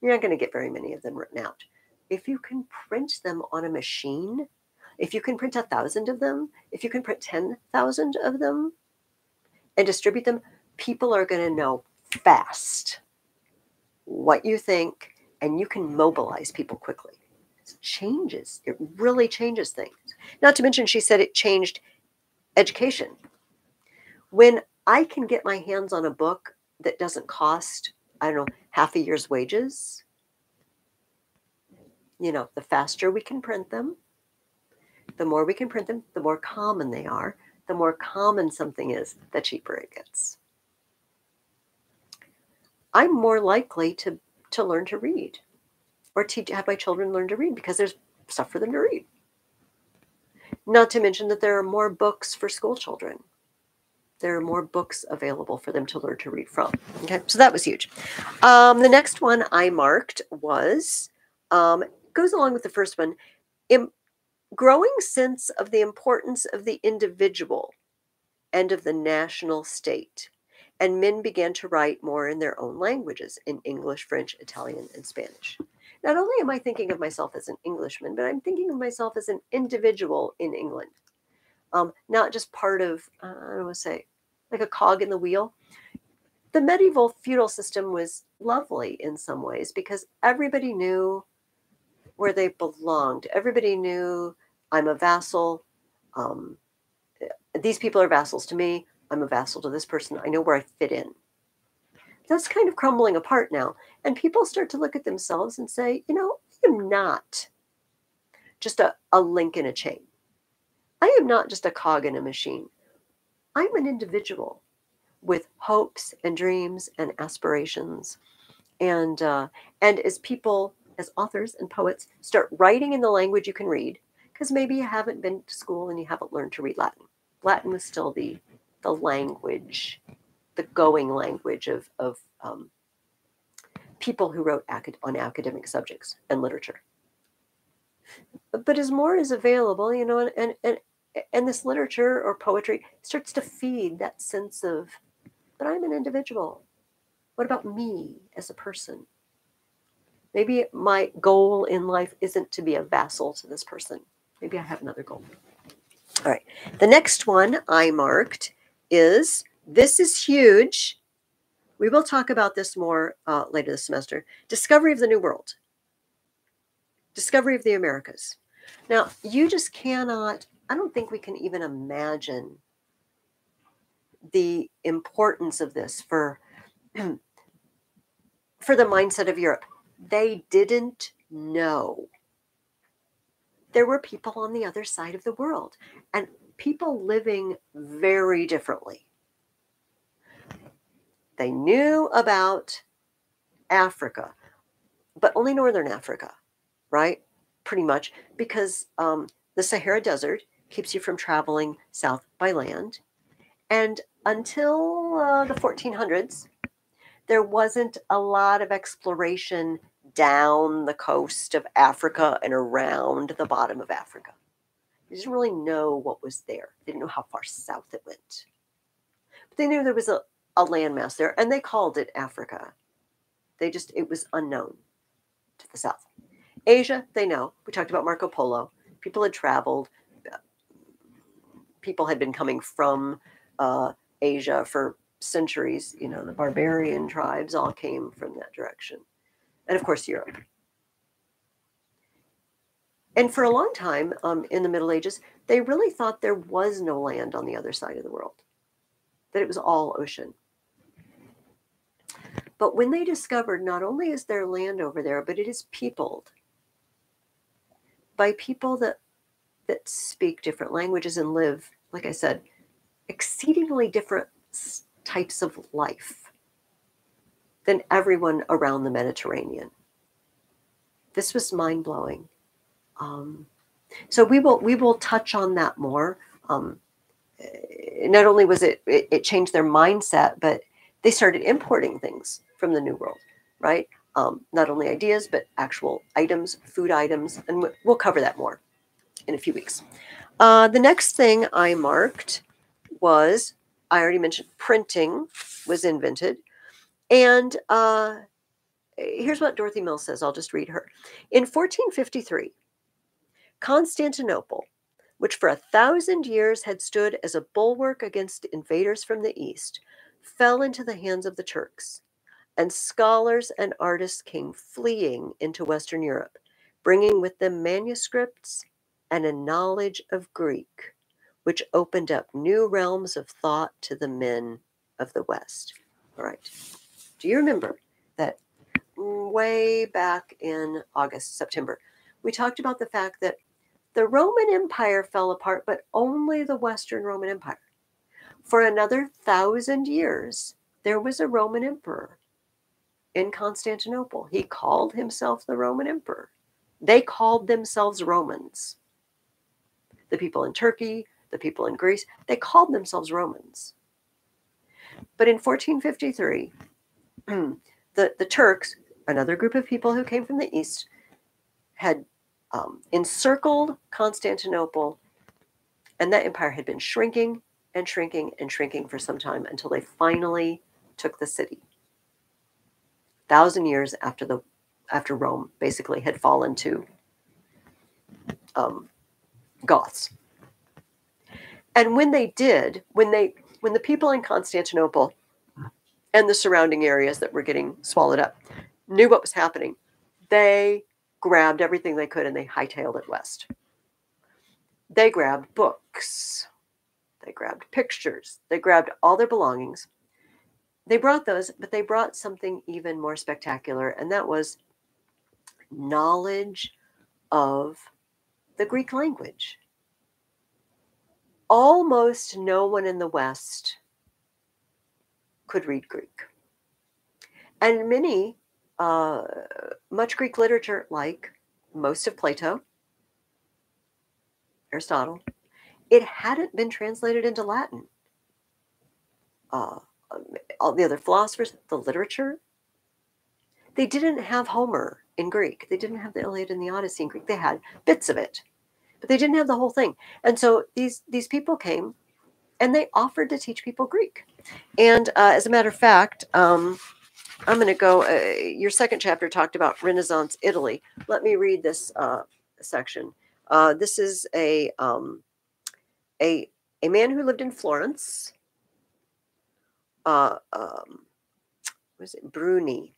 You're not going to get very many of them written out. If you can print them on a machine, if you can print a thousand of them, if you can print 10,000 of them and distribute them, people are going to know fast what you think and you can mobilize people quickly. It changes, it really changes things. Not to mention, she said it changed education. When I can get my hands on a book that doesn't cost, I don't know, half a year's wages, you know, the faster we can print them, the more we can print them, the more common they are. The more common something is, the cheaper it gets. I'm more likely to, to learn to read or teach have my children learn to read because there's stuff for them to read. Not to mention that there are more books for school children. There are more books available for them to learn to read from. Okay, so that was huge. Um, the next one I marked was um, goes along with the first one. Im- growing sense of the importance of the individual and of the national state. And men began to write more in their own languages in English, French, Italian, and Spanish. Not only am I thinking of myself as an Englishman, but I'm thinking of myself as an individual in England, um, not just part of, uh, I don't want to say, like a cog in the wheel. The medieval feudal system was lovely in some ways because everybody knew where they belonged. Everybody knew I'm a vassal. Um, these people are vassals to me. I'm a vassal to this person. I know where I fit in that's kind of crumbling apart now. And people start to look at themselves and say, you know, I'm not just a, a link in a chain. I am not just a cog in a machine. I'm an individual with hopes and dreams and aspirations. And uh, and as people, as authors and poets, start writing in the language you can read, because maybe you haven't been to school and you haven't learned to read Latin. Latin was still the the language the going language of, of um, people who wrote acad- on academic subjects and literature. But as more is available, you know, and, and, and, and this literature or poetry starts to feed that sense of, but I'm an individual. What about me as a person? Maybe my goal in life isn't to be a vassal to this person. Maybe I have another goal. All right. The next one I marked is this is huge. We will talk about this more uh, later this semester. Discovery of the New World, discovery of the Americas. Now, you just cannot, I don't think we can even imagine the importance of this for, for the mindset of Europe. They didn't know. There were people on the other side of the world and people living very differently they knew about Africa, but only Northern Africa, right? Pretty much because um, the Sahara Desert keeps you from traveling south by land. And until uh, the 1400s, there wasn't a lot of exploration down the coast of Africa and around the bottom of Africa. They didn't really know what was there. They didn't know how far south it went. But they knew there was a, a landmass there, and they called it Africa. They just, it was unknown to the south. Asia, they know. We talked about Marco Polo. People had traveled. People had been coming from uh, Asia for centuries. You know, the barbarian tribes all came from that direction. And of course, Europe. And for a long time um, in the Middle Ages, they really thought there was no land on the other side of the world, that it was all ocean. But when they discovered not only is there land over there, but it is peopled by people that that speak different languages and live, like I said, exceedingly different types of life than everyone around the Mediterranean. This was mind blowing. Um, so we will we will touch on that more um, not only was it, it, it changed their mindset, but they started importing things from the New World, right? Um, not only ideas, but actual items, food items, and we'll cover that more in a few weeks. Uh, the next thing I marked was I already mentioned printing was invented. And uh, here's what Dorothy Mills says. I'll just read her. In 1453, Constantinople, which for a thousand years had stood as a bulwark against invaders from the east, fell into the hands of the Turks, and scholars and artists came fleeing into Western Europe, bringing with them manuscripts and a knowledge of Greek, which opened up new realms of thought to the men of the West. All right. Do you remember that way back in August, September, we talked about the fact that the Roman Empire fell apart, but only the Western Roman Empire. For another thousand years, there was a Roman emperor in Constantinople. He called himself the Roman emperor. They called themselves Romans. The people in Turkey, the people in Greece, they called themselves Romans. But in 1453, the, the Turks, another group of people who came from the east, had um, encircled Constantinople, and that empire had been shrinking and shrinking and shrinking for some time until they finally took the city. Thousand years after the after Rome basically had fallen to um, Goths. And when they did, when they when the people in Constantinople and the surrounding areas that were getting swallowed up knew what was happening, they grabbed everything they could and they hightailed it west. They grabbed books, they grabbed pictures, they grabbed all their belongings. They brought those, but they brought something even more spectacular, and that was knowledge of the Greek language. Almost no one in the West could read Greek. And many uh, much Greek literature, like most of Plato, Aristotle, it hadn't been translated into Latin. Uh, all the other philosophers, the literature, they didn't have Homer in Greek. They didn't have the Iliad and the Odyssey in Greek. They had bits of it, but they didn't have the whole thing. And so these these people came, and they offered to teach people Greek. And uh, as a matter of fact, um, I'm going to go. Uh, your second chapter talked about Renaissance Italy. Let me read this uh, section. Uh, this is a um, a a man who lived in Florence. Uh, um, was it Bruni?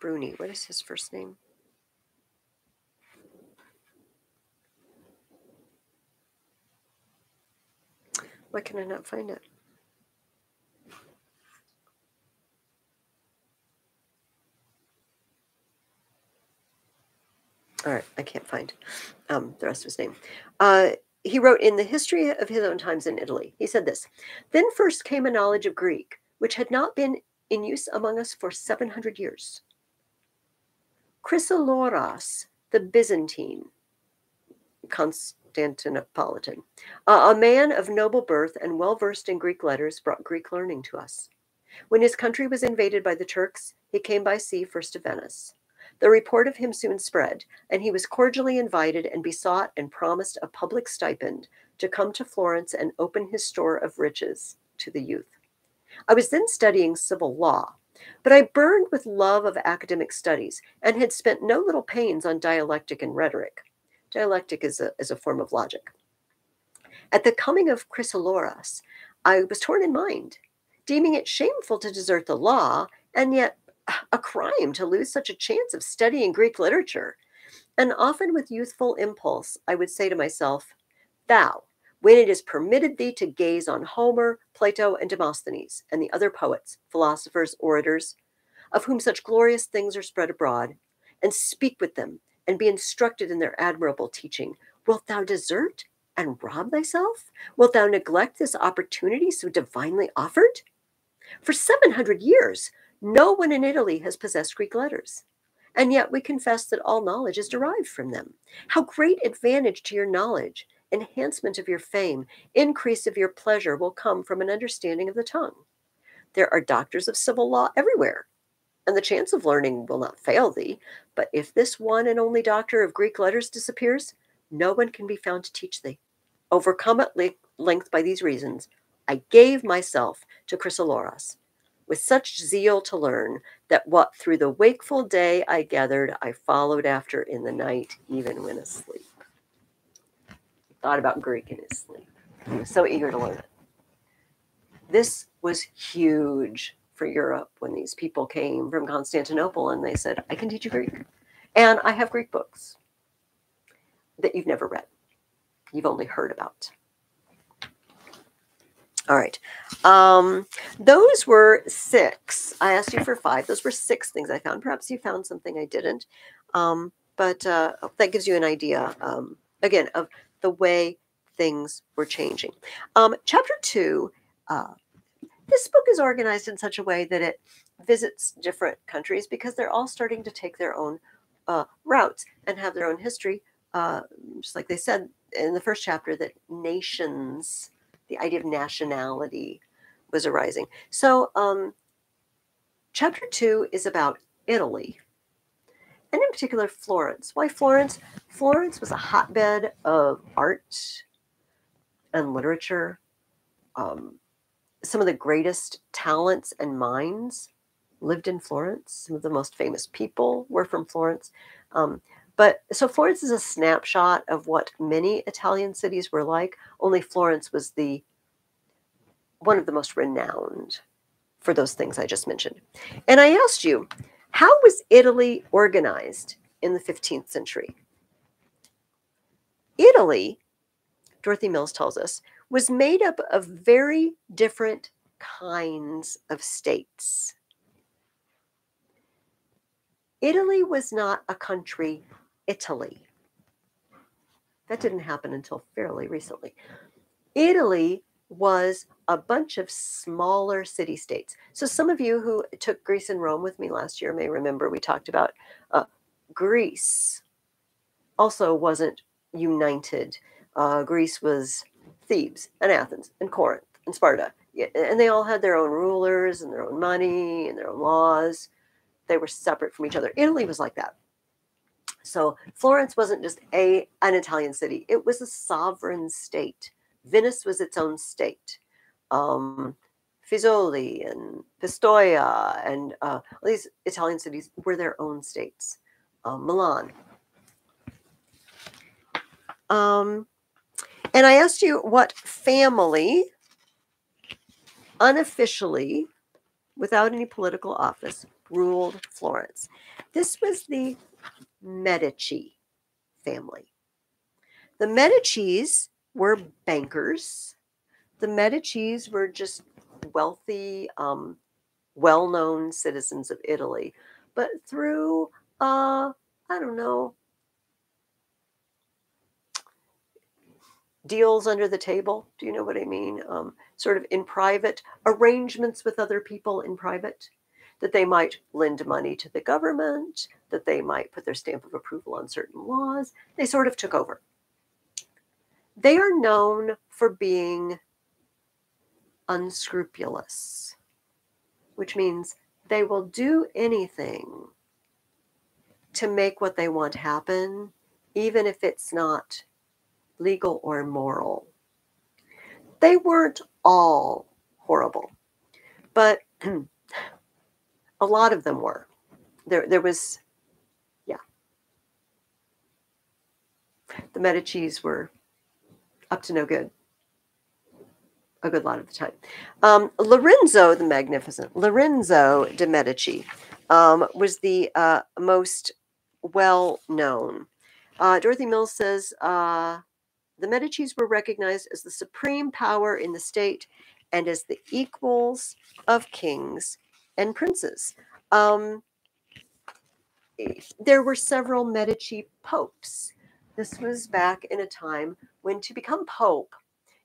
Bruni. What is his first name? Why can I not find it? All right, I can't find um, the rest of his name. Uh, he wrote in the history of his own times in Italy. He said this Then first came a knowledge of Greek, which had not been in use among us for 700 years. Chrysoloras, the Byzantine, Constantinopolitan, a man of noble birth and well versed in Greek letters, brought Greek learning to us. When his country was invaded by the Turks, he came by sea first to Venice. The report of him soon spread, and he was cordially invited and besought and promised a public stipend to come to Florence and open his store of riches to the youth. I was then studying civil law, but I burned with love of academic studies and had spent no little pains on dialectic and rhetoric. Dialectic is a, is a form of logic. At the coming of Chrysoloras, I was torn in mind, deeming it shameful to desert the law and yet a crime to lose such a chance of studying Greek literature. And often with youthful impulse, I would say to myself, Thou, when it is permitted thee to gaze on Homer, Plato, and Demosthenes, and the other poets, philosophers, orators, of whom such glorious things are spread abroad, and speak with them, and be instructed in their admirable teaching, wilt thou desert and rob thyself? Wilt thou neglect this opportunity so divinely offered? For 700 years, no one in Italy has possessed Greek letters. And yet we confess that all knowledge is derived from them. How great advantage to your knowledge enhancement of your fame, increase of your pleasure will come from an understanding of the tongue. There are doctors of civil law everywhere, and the chance of learning will not fail thee. But if this one and only doctor of Greek letters disappears, no one can be found to teach thee. Overcome at length by these reasons, I gave myself to Chrysoloras with such zeal to learn that what through the wakeful day I gathered, I followed after in the night, even when asleep. Thought about Greek in his sleep. He was so eager to learn it. This was huge for Europe when these people came from Constantinople and they said, I can teach you Greek. And I have Greek books that you've never read, you've only heard about. All right. Um, those were six. I asked you for five. Those were six things I found. Perhaps you found something I didn't. Um, but uh, that gives you an idea, um, again, of the way things were changing. Um, chapter two, uh, this book is organized in such a way that it visits different countries because they're all starting to take their own uh, routes and have their own history. Uh, just like they said in the first chapter, that nations the idea of nationality was arising. So, um, chapter two is about Italy, and in particular, Florence. Why Florence? Florence was a hotbed of art and literature. Um, some of the greatest talents and minds lived in Florence. Some of the most famous people were from Florence. Um, but so Florence is a snapshot of what many Italian cities were like. Only Florence was the one of the most renowned for those things I just mentioned. And I asked you, how was Italy organized in the 15th century? Italy, Dorothy Mills tells us, was made up of very different kinds of states. Italy was not a country Italy. That didn't happen until fairly recently. Italy was a bunch of smaller city states. So, some of you who took Greece and Rome with me last year may remember we talked about uh, Greece also wasn't united. Uh, Greece was Thebes and Athens and Corinth and Sparta. And they all had their own rulers and their own money and their own laws. They were separate from each other. Italy was like that. So Florence wasn't just a an Italian city; it was a sovereign state. Venice was its own state. Um, Fiesole and Pistoia and uh, these Italian cities were their own states. Um, Milan. Um, and I asked you what family unofficially, without any political office, ruled Florence. This was the Medici family. The Medicis were bankers. The Medicis were just wealthy, um, well known citizens of Italy. But through, uh, I don't know, deals under the table. Do you know what I mean? Um, sort of in private, arrangements with other people in private that they might lend money to the government, that they might put their stamp of approval on certain laws. They sort of took over. They are known for being unscrupulous, which means they will do anything to make what they want happen, even if it's not legal or moral. They weren't all horrible, but a lot of them were. There, there was, yeah. The Medicis were up to no good a good lot of the time. Um, Lorenzo the Magnificent, Lorenzo de' Medici, um, was the uh, most well known. Uh, Dorothy Mills says uh, the Medicis were recognized as the supreme power in the state and as the equals of kings and princes. Um, there were several Medici popes. This was back in a time when to become pope,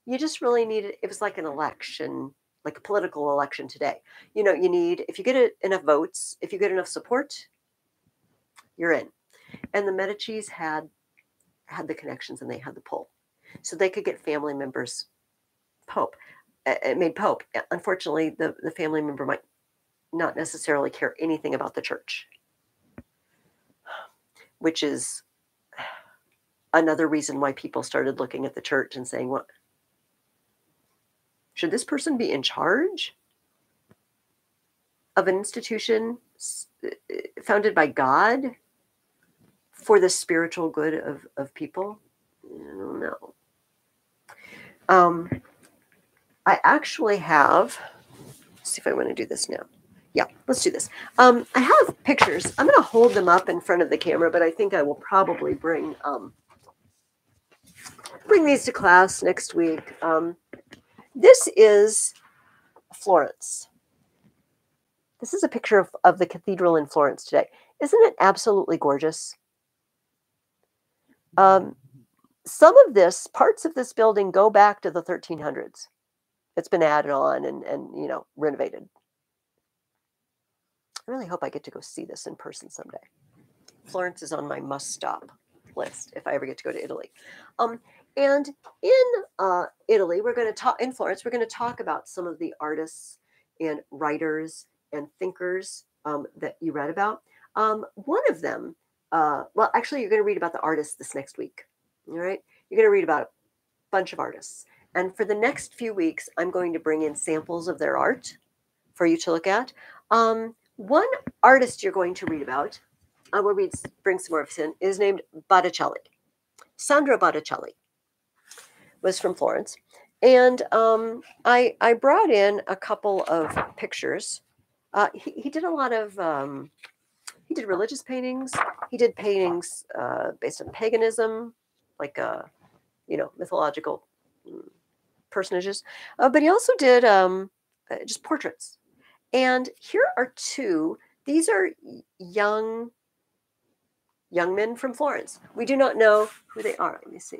you just really needed, it was like an election, like a political election today. You know, you need, if you get enough votes, if you get enough support, you're in. And the Medicis had had the connections and they had the pull. so they could get family members pope, uh, made pope. Unfortunately, the, the family member might not necessarily care anything about the church, which is another reason why people started looking at the church and saying, "What should this person be in charge of an institution uh, founded by God for the spiritual good of, of people?" I don't know. Um, I actually have. see if I want to do this now. Yeah, let's do this. Um, I have pictures. I'm going to hold them up in front of the camera, but I think I will probably bring um, bring these to class next week. Um, this is Florence. This is a picture of, of the cathedral in Florence today. Isn't it absolutely gorgeous? Um, some of this, parts of this building go back to the 1300s. It's been added on and, and you know, renovated. I really hope I get to go see this in person someday. Florence is on my must stop list if I ever get to go to Italy. Um, and in uh, Italy, we're going to talk, in Florence, we're going to talk about some of the artists and writers and thinkers um, that you read about. Um, one of them, uh, well, actually, you're going to read about the artists this next week. All right. You're going to read about a bunch of artists. And for the next few weeks, I'm going to bring in samples of their art for you to look at. Um, one artist you're going to read about, I will read, bring some more of in, is named Botticelli. Sandro Botticelli was from Florence. And um, I, I brought in a couple of pictures. Uh, he, he did a lot of, um, he did religious paintings. He did paintings uh, based on paganism, like uh, you know mythological mm, personages, uh, but he also did um, uh, just portraits. And here are two. These are young young men from Florence. We do not know who they are. Let me see.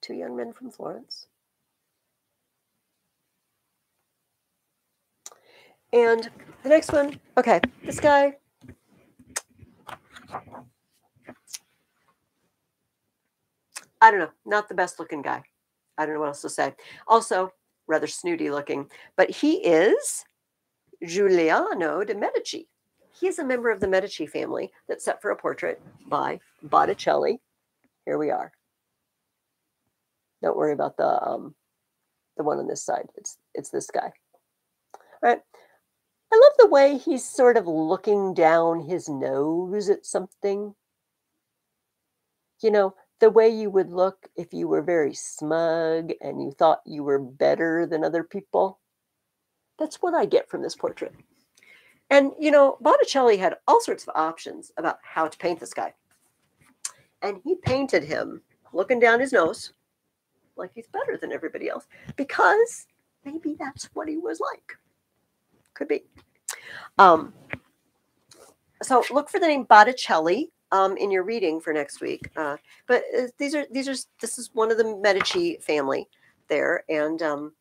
Two young men from Florence. And the next one, okay, this guy I don't know, not the best looking guy. I don't know what else to say. Also, rather snooty looking, but he is Giuliano de' Medici. He is a member of the Medici family that's set for a portrait by Botticelli. Here we are. Don't worry about the um, the one on this side. It's it's this guy. All right. I love the way he's sort of looking down his nose at something. You know, the way you would look if you were very smug and you thought you were better than other people. That's what I get from this portrait. And, you know, Botticelli had all sorts of options about how to paint this guy. And he painted him looking down his nose like he's better than everybody else because maybe that's what he was like. Could be. Um, so look for the name Botticelli um, in your reading for next week. Uh, but uh, these are these are this is one of the Medici family there, and um,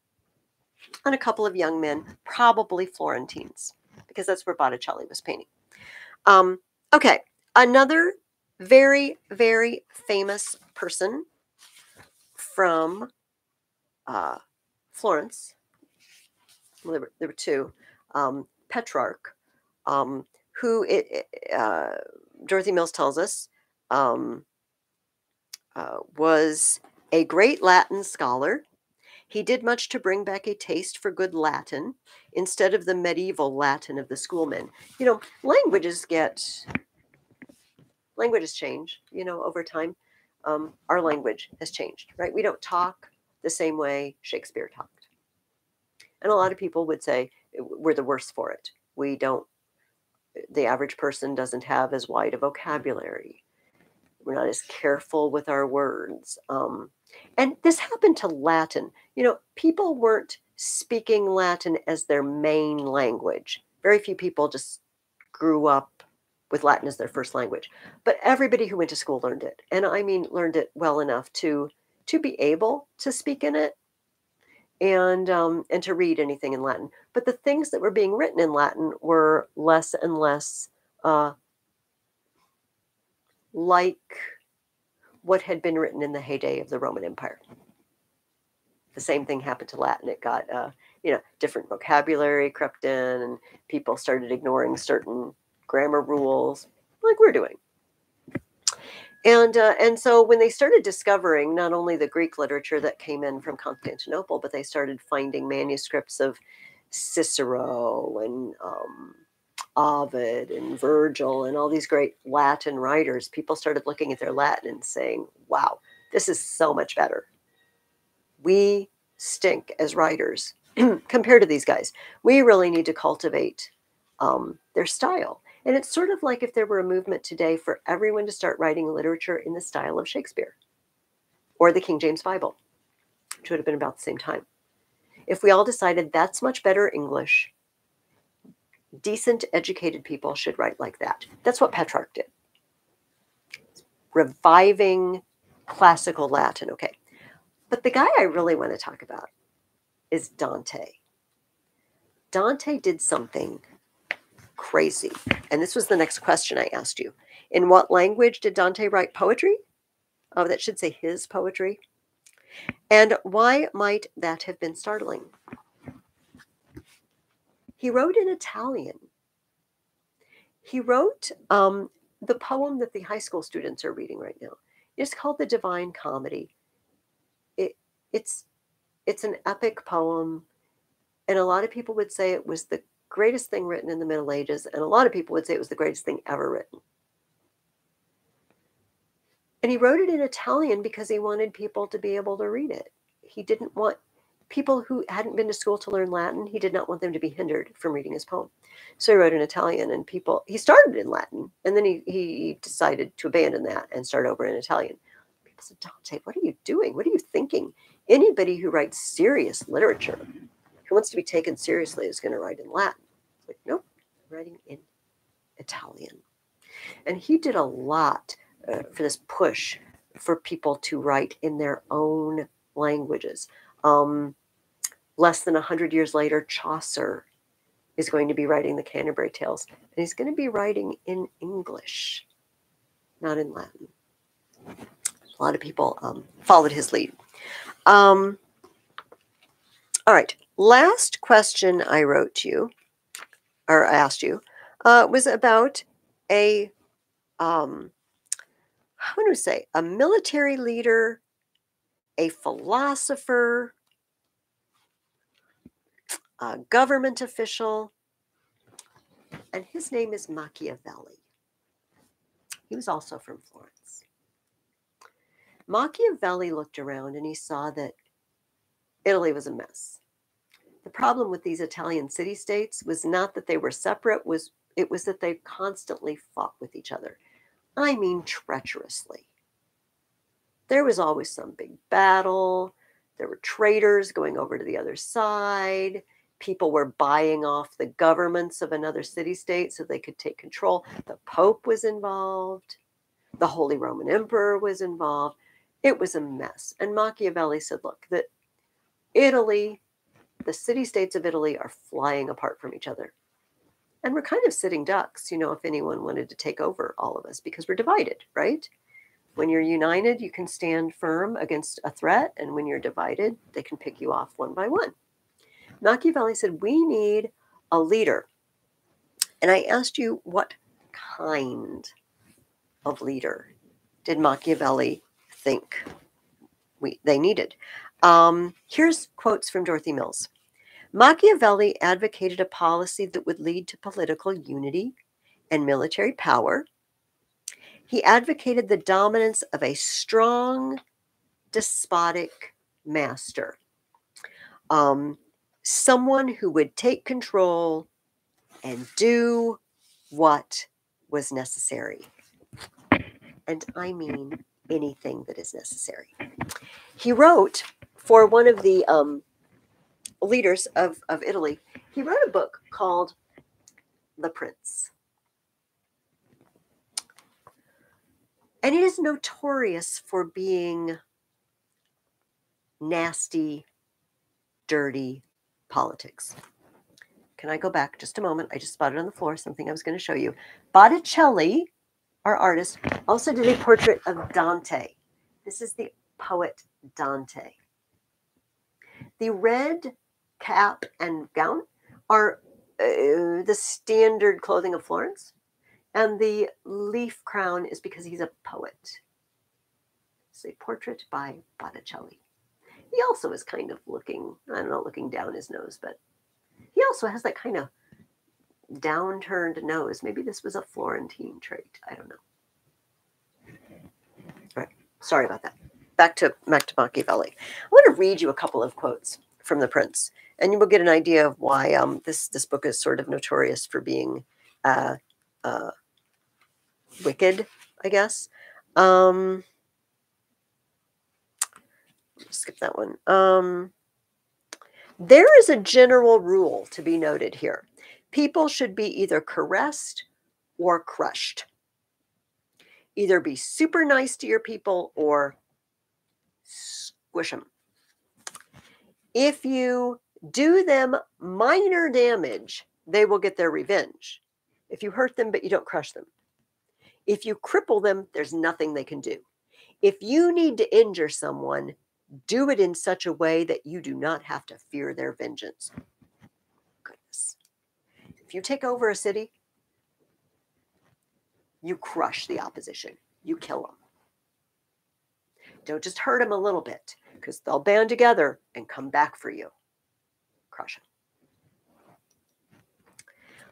and a couple of young men, probably Florentines, because that's where Botticelli was painting. Um, okay, another very very famous person from uh, Florence. Well, there, were, there were two. Petrarch, um, who it, uh, Dorothy Mills tells us um, uh, was a great Latin scholar. He did much to bring back a taste for good Latin instead of the medieval Latin of the schoolmen. You know, languages get languages change. You know, over time, um, our language has changed. Right? We don't talk the same way Shakespeare talked, and a lot of people would say we're the worse for it we don't the average person doesn't have as wide a vocabulary. We're not as careful with our words um, and this happened to latin. You know people weren't speaking latin as their main language. Very few people just grew up with latin as their first language but everybody who went to school learned it and i mean learned it well enough to to be able to speak in it and um, and to read anything in Latin. But the things that were being written in Latin were less and less uh, like what had been written in the heyday of the Roman Empire. The same thing happened to Latin. It got, uh, you know, different vocabulary crept in, and people started ignoring certain grammar rules, like we're doing. And uh, and so when they started discovering not only the Greek literature that came in from Constantinople, but they started finding manuscripts of Cicero and um, Ovid and Virgil and all these great Latin writers, people started looking at their Latin and saying, "Wow, this is so much better." We stink as writers compared to these guys. We really need to cultivate um, their style. And it's sort of like if there were a movement today for everyone to start writing literature in the style of Shakespeare or the King James Bible, which would have been about the same time. If we all decided that's much better English, decent, educated people should write like that. That's what Petrarch did. Reviving classical Latin. Okay. But the guy I really want to talk about is Dante. Dante did something crazy. And this was the next question I asked you. In what language did Dante write poetry? Oh, that should say his poetry. And why might that have been startling? He wrote in Italian. He wrote um, the poem that the high school students are reading right now. It's called the Divine Comedy. It, it's it's an epic poem, and a lot of people would say it was the greatest thing written in the Middle Ages, and a lot of people would say it was the greatest thing ever written. And he wrote it in Italian because he wanted people to be able to read it. He didn't want people who hadn't been to school to learn Latin, he did not want them to be hindered from reading his poem. So he wrote in Italian, and people, he started in Latin, and then he, he decided to abandon that and start over in Italian. People said, Dante, what are you doing? What are you thinking? Anybody who writes serious literature who wants to be taken seriously is going to write in Latin. It's like, nope, writing in Italian. And he did a lot uh, for this push for people to write in their own languages. Um, less than 100 years later, Chaucer is going to be writing the Canterbury Tales, and he's going to be writing in English, not in Latin. A lot of people um, followed his lead. Um, all right. Last question I wrote to you, or asked you, uh, was about a, um, how do I say, a military leader, a philosopher, a government official, and his name is Machiavelli. He was also from Florence. Machiavelli looked around and he saw that Italy was a mess the problem with these Italian city states was not that they were separate, was it was that they constantly fought with each other. I mean treacherously. There was always some big battle. There were traitors going over to the other side. People were buying off the governments of another city state so they could take control. The Pope was involved. The Holy Roman Emperor was involved. It was a mess. And Machiavelli said, look, that Italy the city states of Italy are flying apart from each other. And we're kind of sitting ducks, you know, if anyone wanted to take over all of us because we're divided, right? When you're united, you can stand firm against a threat. And when you're divided, they can pick you off one by one. Machiavelli said, We need a leader. And I asked you, what kind of leader did Machiavelli think we, they needed? Um, here's quotes from Dorothy Mills. Machiavelli advocated a policy that would lead to political unity and military power. He advocated the dominance of a strong, despotic master, um, someone who would take control and do what was necessary. And I mean anything that is necessary. He wrote for one of the um, leaders of, of Italy, he wrote a book called The Prince. And it is notorious for being nasty, dirty politics. Can I go back just a moment? I just spotted on the floor something I was going to show you. Botticelli our artist, also did a portrait of Dante. This is the poet Dante. The red cap and gown are uh, the standard clothing of Florence, and the leaf crown is because he's a poet. It's a portrait by Botticelli. He also is kind of looking, I don't know, looking down his nose, but he also has that kind of downturned nose. Maybe this was a Florentine trait. I don't know. All right. Sorry about that. Back to, back to Machiavelli. I want to read you a couple of quotes from the prince, and you will get an idea of why um, this this book is sort of notorious for being uh, uh, wicked, I guess. Um, skip that one. Um, there is a general rule to be noted here. People should be either caressed or crushed. Either be super nice to your people or squish them. If you do them minor damage, they will get their revenge. If you hurt them but you don't crush them. If you cripple them, there's nothing they can do. If you need to injure someone, do it in such a way that you do not have to fear their vengeance. Goodness. If you take over a city, you crush the opposition, you kill them. Don't just hurt them a little bit because they'll band together and come back for you. Crush them.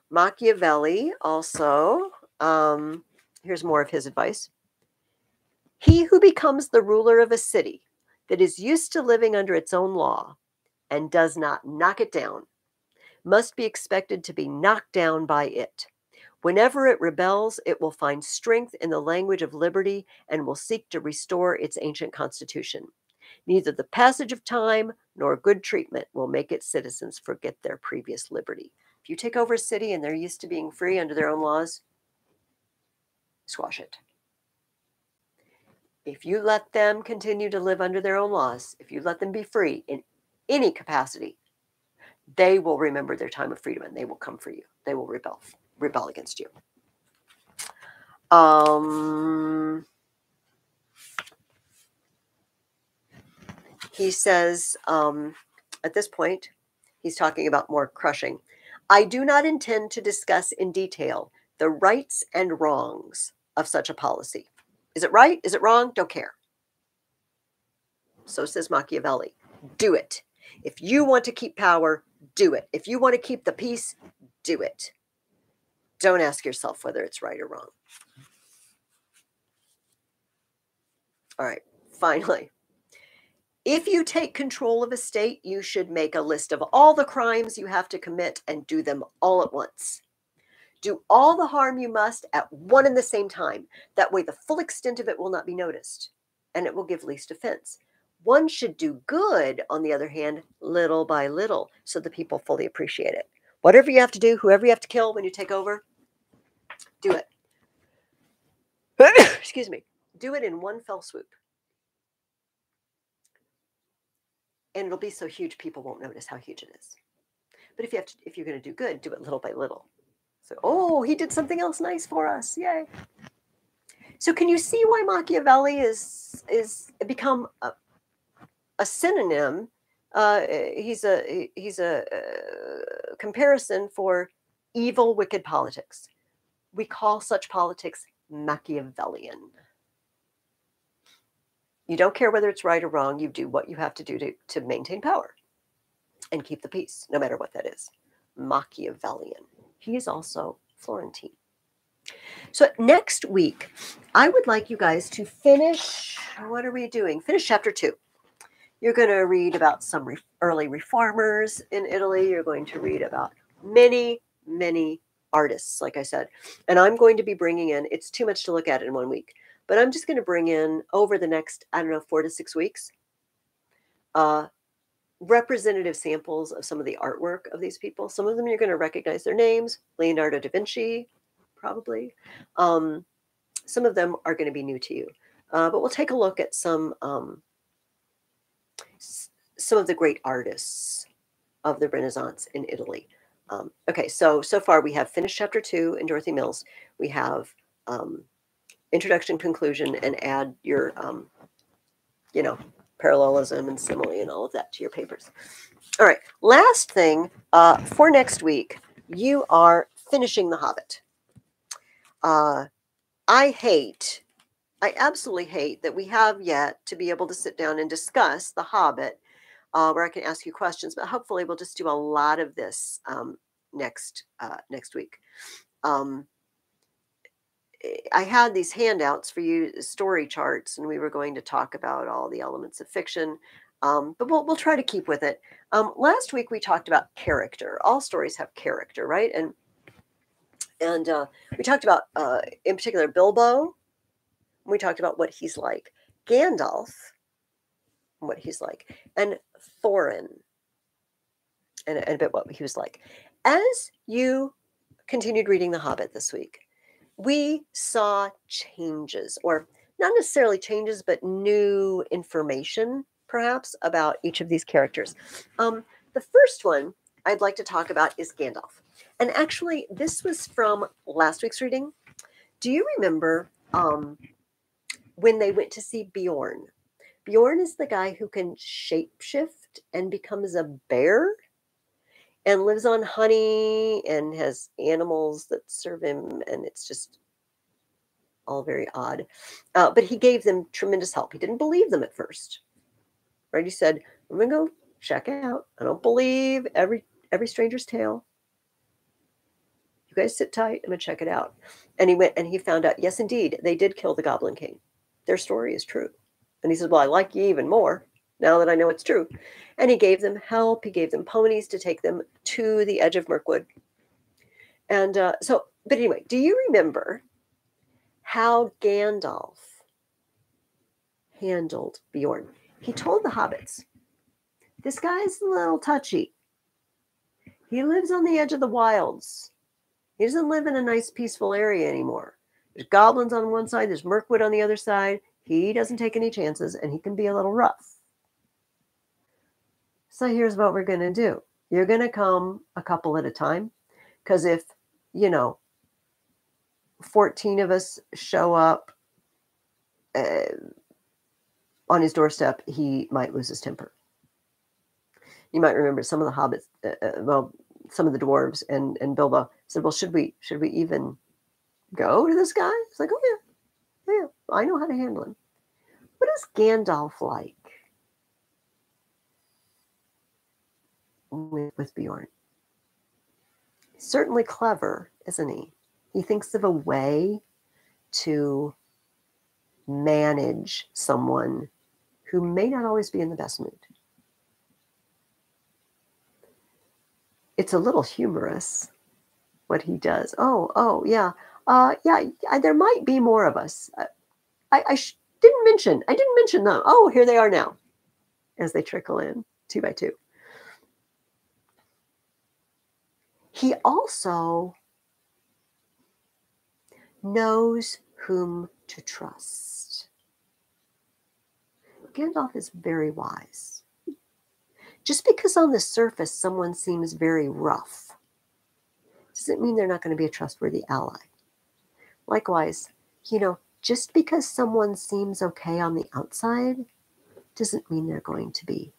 Machiavelli also, um, here's more of his advice. He who becomes the ruler of a city that is used to living under its own law and does not knock it down must be expected to be knocked down by it. Whenever it rebels, it will find strength in the language of liberty and will seek to restore its ancient constitution. Neither the passage of time nor good treatment will make its citizens forget their previous liberty. If you take over a city and they're used to being free under their own laws, squash it if you let them continue to live under their own laws, if you let them be free in any capacity, they will remember their time of freedom and they will come for you. They will rebel rebel against you. Um, he says um, at this point, he's talking about more crushing. I do not intend to discuss in detail the rights and wrongs of such a policy. Is it right? Is it wrong? Don't care. So says Machiavelli. Do it. If you want to keep power, do it. If you want to keep the peace, do it. Don't ask yourself whether it's right or wrong. All right, finally. If you take control of a state, you should make a list of all the crimes you have to commit and do them all at once. Do all the harm you must at one and the same time. That way, the full extent of it will not be noticed and it will give least offense. One should do good, on the other hand, little by little, so the people fully appreciate it. Whatever you have to do, whoever you have to kill when you take over, do it. Excuse me. Do it in one fell swoop. And it'll be so huge people won't notice how huge it is. But if you have to, if you're going to do good, do it little by little. So, oh, he did something else nice for us. Yay. So can you see why Machiavelli is is become a, a synonym? Uh, he's a he's a, a comparison for evil, wicked politics. We call such politics Machiavellian. You don't care whether it's right or wrong. You do what you have to do to, to maintain power and keep the peace, no matter what that is. Machiavellian. He is also Florentine. So next week, I would like you guys to finish. What are we doing? Finish chapter two. You're going to read about some re- early reformers in Italy. You're going to read about many, many artists, like I said. And I'm going to be bringing in, it's too much to look at in one week, but I'm just going to bring in over the next, I don't know, four to six weeks, uh, representative samples of some of the artwork of these people. Some of them you're going to recognize their names Leonardo da Vinci, probably. Um, some of them are going to be new to you. Uh, but we'll take a look at some um, some of the great artists of the Renaissance in Italy. Um, okay, so so far we have finished chapter two in Dorothy Mills. We have um, introduction, conclusion, and add your, um, you know, parallelism and simile and all of that to your papers. All right. Last thing uh, for next week, you are finishing The Hobbit. Uh, I hate, I absolutely hate that we have yet to be able to sit down and discuss The Hobbit, uh, where I can ask you questions. But hopefully, we'll just do a lot of this um, next uh, next week. Um, I had these handouts for you, story charts, and we were going to talk about all the elements of fiction. Um, but we'll, we'll try to keep with it. Um, last week we talked about character. All stories have character, right? And and uh, we talked about, uh, in particular, Bilbo. We talked about what he's like. Gandalf, what he's like, and Thorin, and, and a bit what he was like. As you continued reading The Hobbit this week, we saw changes, or not necessarily changes, but new information, perhaps, about each of these characters. Um, the first one I'd like to talk about is Gandalf. And actually, this was from last week's reading. Do you remember um, when they went to see Beorn? Beorn is the guy who can shapeshift and becomes a bear and lives on honey and has animals that serve him and it's just all very odd. Uh, but he gave them tremendous help. He didn't believe them at first. Right? He said i'm gonna go check it out. I don't believe every every stranger's tale. You guys sit tight. I'm gonna check it out. And he went and he found out yes indeed they did kill the goblin king. Their story is true and he says well i like you even more now that i know it's true and he gave them help. He gave them ponies to take them to the edge of Mirkwood. And uh, so, but anyway, do you remember how Gandalf handled Beorn? He told the hobbits, This guy's a little touchy. He lives on the edge of the wilds. He doesn't live in a nice, peaceful area anymore. There's goblins on one side, there's Mirkwood on the other side. He doesn't take any chances and he can be a little rough. So here's what we're going to do you're going to come a couple at a time. Because if, you know, 14 of us show up uh, on his doorstep, he might lose his temper. You might remember some of the hobbits, uh, uh, well, some of the dwarves and, and Bilbo said, well, should we, should we even go to this guy? It's like, oh yeah, yeah, I know how to handle him. What is Gandalf like? with, with Beorn. He's certainly clever, isn't he? He thinks of a way to manage someone who may not always be in the best mood. It's a little humorous what he does. Oh, oh, yeah. Uh, yeah, there might be more of us. Uh, I, I didn't mention, I didn't mention them. Oh, here they are now as they trickle in two by two. He also knows whom to trust. Gandalf is very wise. Just because on the surface someone seems very rough doesn't mean they're not going to be a trustworthy ally. Likewise, you know, just because someone seems okay on the outside doesn't mean they're going to be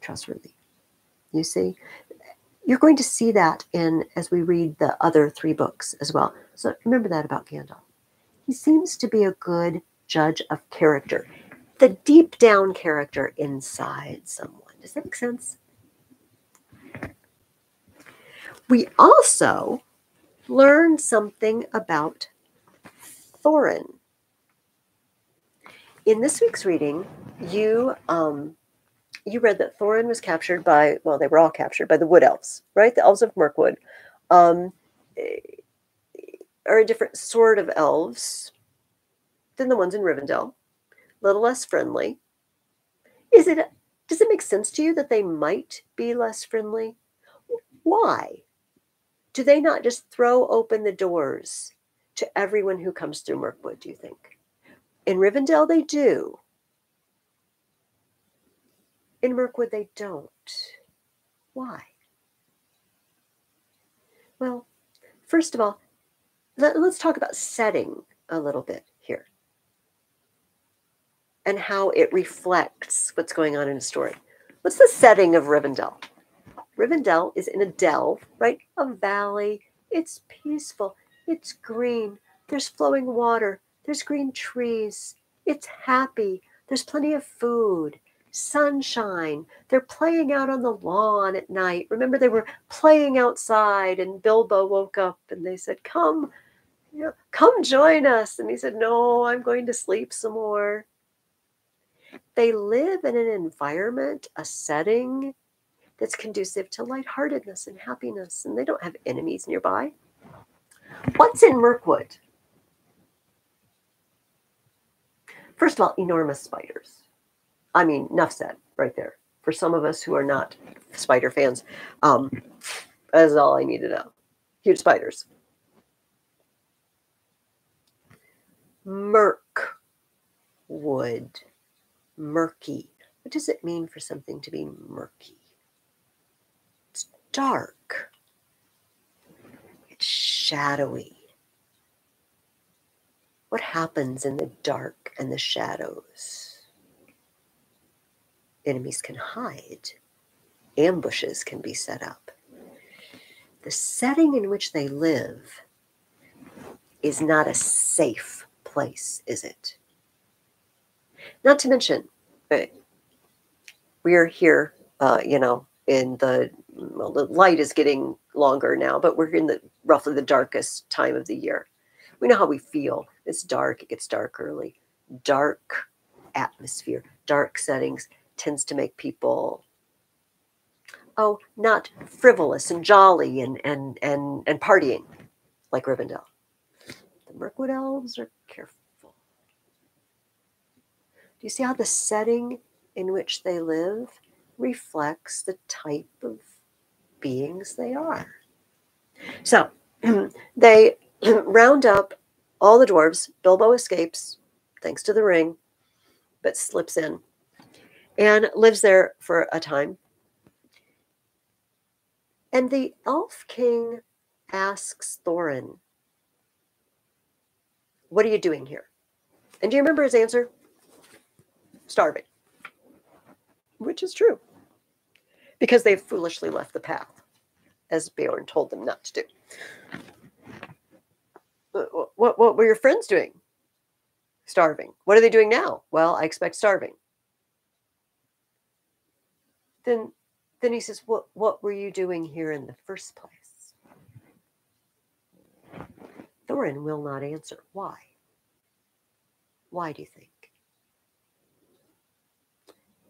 trustworthy. You see, you're going to see that in as we read the other three books as well. So remember that about Gandalf. He seems to be a good judge of character, the deep down character inside someone. Does that make sense? We also learn something about Thorin. In this week's reading, you um, you read that Thorin was captured by, well, they were all captured by the Wood Elves, right? The Elves of Mirkwood um, eh, are a different sort of elves than the ones in Rivendell, a little less friendly. Is it? Does it make sense to you that they might be less friendly? Why? Do they not just throw open the doors to everyone who comes through Mirkwood, do you think? In Rivendell, they do. In Mirkwood, they don't. Why? Well, first of all, let, us talk about setting a little bit here and how it reflects what's going on in a story. What's the setting of Rivendell? Rivendell is in a dell, right? A valley. It's peaceful. It's green. There's flowing water. There's green trees. It's happy. There's plenty of food, sunshine. They're playing out on the lawn at night. Remember, they were playing outside, and Bilbo woke up and they said, Come, you know, come join us. And he said, No, I'm going to sleep some more. They live in an environment, a setting that's conducive to lightheartedness and happiness, and they don't have enemies nearby. What's in Mirkwood? First of all, enormous spiders. I mean, enough said right there. For some of us who are not spider fans, um, that's all I need to know. Huge spiders. Mirk wood murky. What does it mean for something to be murky? It's dark. Shadowy. What happens in the dark and the shadows? Enemies can hide. Ambushes can be set up. The setting in which they live is not a safe place, is it? Not to mention, uh, we're here, uh, you know, in the well, the light is getting longer now, but we're in the roughly the darkest time of the year. We know how we feel. It's dark. It gets dark early. Dark atmosphere, dark settings tends to make people oh not frivolous and jolly and and and and partying like Rivendell. The Mirkwood elves are careful Do you see how the setting in which they live reflects the type of beings they are? So they round up all the dwarves. Bilbo escapes, thanks to the ring, but slips in and lives there for a time. And the elf king asks Thorin, What are you doing here? And do you remember his answer? starving, which is true because they've foolishly left the path, as Beorn told them not to do. What, what were your friends doing? Starving. What are they doing now? Well, I expect starving. Then, then he says, "What what were you doing here in the first place?" Thorin will not answer. Why? Why do you think?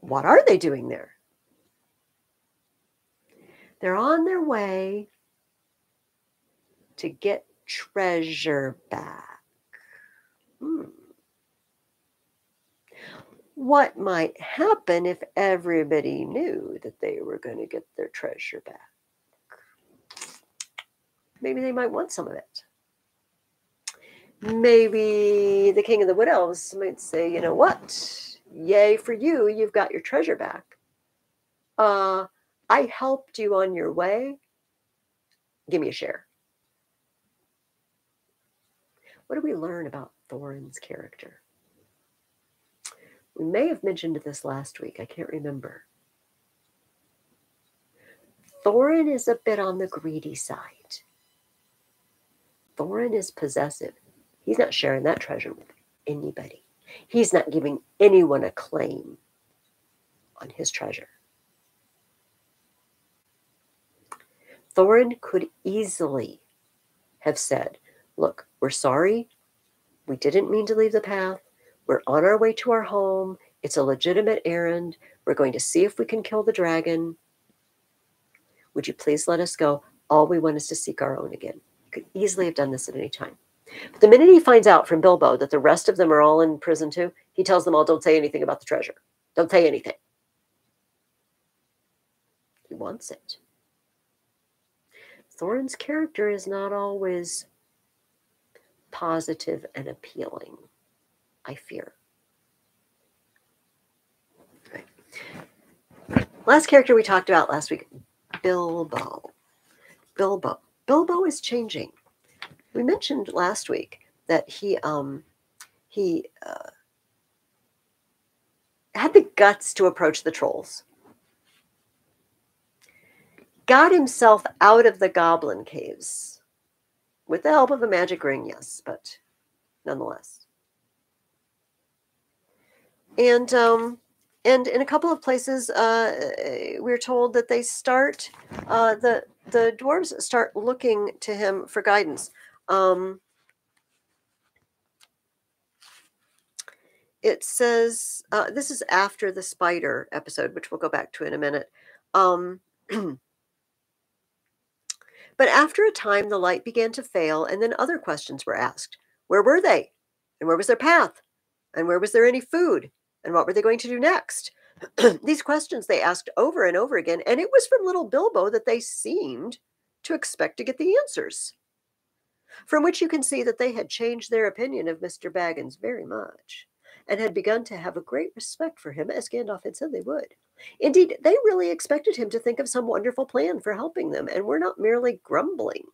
What are they doing there? They're on their way to get treasure back. Hmm. What might happen if everybody knew that they were going to get their treasure back? Maybe they might want some of it. Maybe the king of the wood elves might say, you know what? Yay for you, you've got your treasure back. Uh, I helped you on your way. Give me a share. What do we learn about Thorin's character? We may have mentioned this last week. I can't remember. Thorin is a bit on the greedy side. Thorin is possessive. He's not sharing that treasure with anybody. He's not giving anyone a claim on his treasure. Thorin could easily have said, Look, we're sorry. We didn't mean to leave the path. We're on our way to our home. It's a legitimate errand. We're going to see if we can kill the dragon. Would you please let us go? All we want is to seek our own again. You could easily have done this at any time. But the minute he finds out from Bilbo that the rest of them are all in prison too, he tells them all, don't say anything about the treasure. Don't say anything. He wants it. Thorin's character is not always positive and appealing, I fear. Last character we talked about last week Bilbo. Bilbo. Bilbo is changing. We mentioned last week that he um, he uh, had the guts to approach the trolls. Got himself out of the goblin caves with the help of a magic ring, yes, but nonetheless. And um, and in a couple of places, uh, we're told that they start uh, the the dwarves start looking to him for guidance. Um, it says uh, this is after the spider episode, which we'll go back to in a minute. Um, but after a time, the light began to fail, and then other questions were asked. Where were they? And where was their path? And where was there any food? And what were they going to do next? These questions they asked over and over again, and it was from little Bilbo that they seemed to expect to get the answers. From which you can see that they had changed their opinion of Mr. Baggins very much and had begun to have a great respect for him, as Gandalf had said they would. Indeed, they really expected him to think of some wonderful plan for helping them, and were not merely grumbling.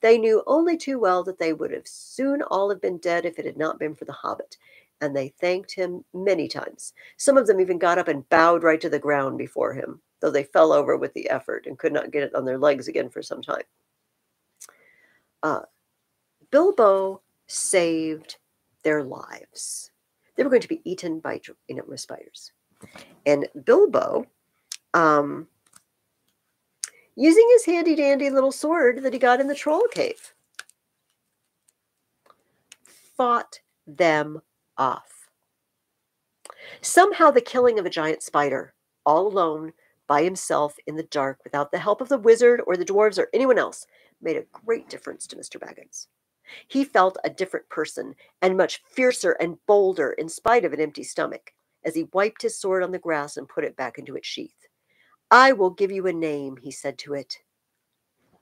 They knew only too well that they would have soon all have been dead if it had not been for the hobbit, and they thanked him many times. Some of them even got up and bowed right to the ground before him, though they fell over with the effort and could not get it on their legs again for some time. Uh, Bilbo saved their lives. They were going to be eaten by enormous spiders. And Bilbo, um, using his handy dandy little sword that he got in the troll cave, fought them off. Somehow, the killing of a giant spider, all alone by himself in the dark, without the help of the wizard or the dwarves or anyone else, made a great difference to Mr. Baggins. He felt a different person and much fiercer and bolder in spite of an empty stomach as he wiped his sword on the grass and put it back into its sheath. I will give you a name, he said to it,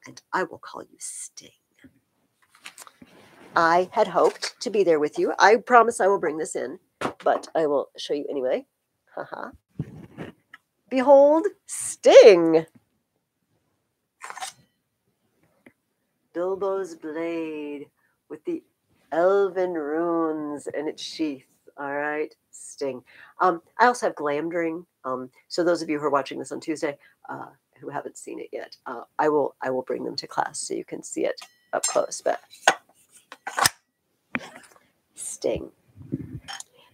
and I will call you Sting. I had hoped to be there with you. I promise I will bring this in, but I will show you anyway. Haha. Behold, Sting. Bilbo's blade with the elven runes in its sheath. All right, Sting. Um, I also have Glamdring. Um, so those of you who are watching this on Tuesday uh, who haven't seen it yet, uh, I will I will bring them to class so you can see it up close. But Sting.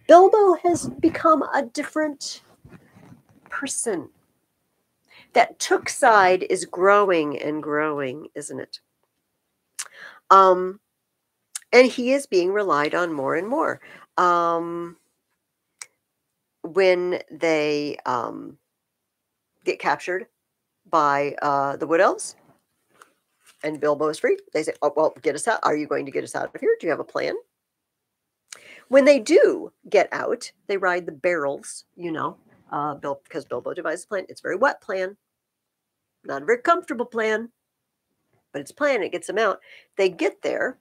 Bilbo has become a different person. That took side is growing and growing, isn't it? Um, and he is being relied on more and more. Um, when they um, get captured by uh, the Wood Elves and Bilbo is free, they say, Oh, well, get us out. Are you going to get us out of here? Do you have a plan? When they do get out, they ride the barrels, you know, uh, Bill, because Bilbo devised a plan. It's a very wet plan, not a very comfortable plan, but it's plan. It gets them out. They get there,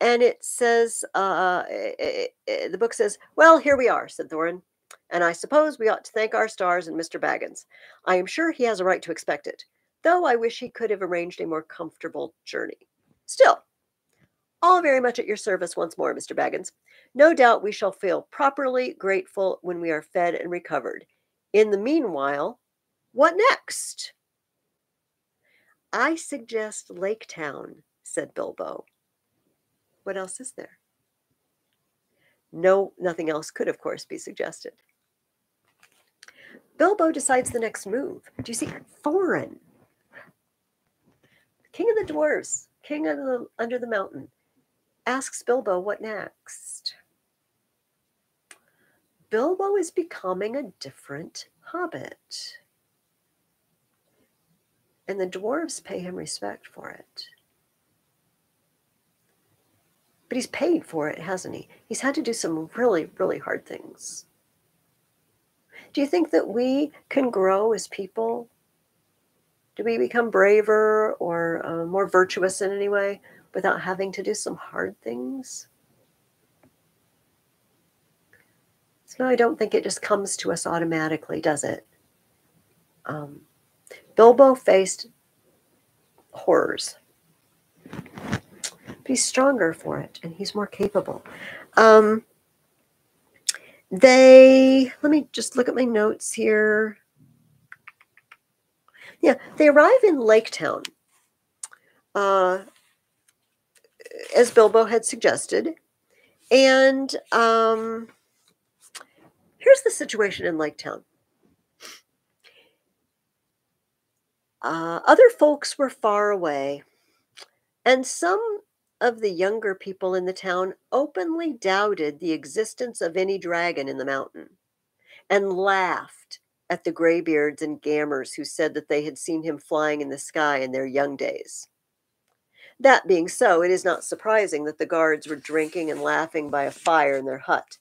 and it says, uh, it, it, it, the book says, Well, here we are, said Thorin. And I suppose we ought to thank our stars and Mr. Baggins. I am sure he has a right to expect it, though I wish he could have arranged a more comfortable journey. Still, all very much at your service once more, Mr. Baggins. No doubt we shall feel properly grateful when we are fed and recovered. In the meanwhile, what next? I suggest Lake Town, said Bilbo. What else is there? No, nothing else could, of course, be suggested. Bilbo decides the next move. Do you see Thorin? King of the dwarves, king of the, under the mountain, asks Bilbo what next. Bilbo is becoming a different hobbit. And the dwarves pay him respect for it. But he's paid for it, hasn't he? He's had to do some really, really hard things. Do you think that we can grow as people? Do we become braver or uh, more virtuous in any way without having to do some hard things? So I don't think it just comes to us automatically, does it? Um, Bilbo faced horrors. He's stronger for it and he's more capable. Um, they, let me just look at my notes here. Yeah, they arrive in Lake Town. Uh, as Bilbo had suggested. And um, here's the situation in Lake Town. Uh, other folks were far away, and some of the younger people in the town openly doubted the existence of any dragon in the mountain and laughed at the graybeards and gammers who said that they had seen him flying in the sky in their young days. That being so, it is not surprising that the guards were drinking and laughing by a fire in their hut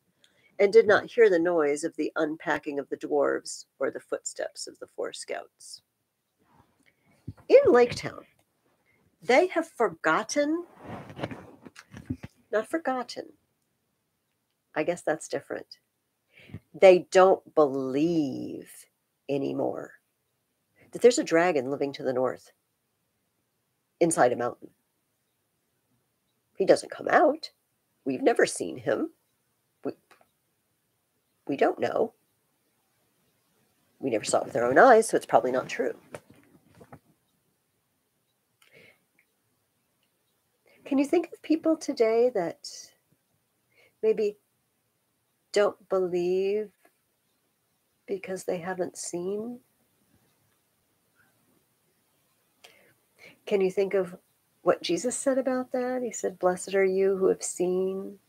and did not hear the noise of the unpacking of the dwarves or the footsteps of the four scouts. In Lake Town, they have forgotten, not forgotten. I guess that's different. They don't believe anymore that there's a dragon living to the north inside a mountain. He doesn't come out. We've never seen him. We, we don't know. We never saw it with our own eyes, so it's probably not true. Can you think of people today that maybe don't believe because they haven't seen? Can you think of what Jesus said about that? He said, Blessed are you who have seen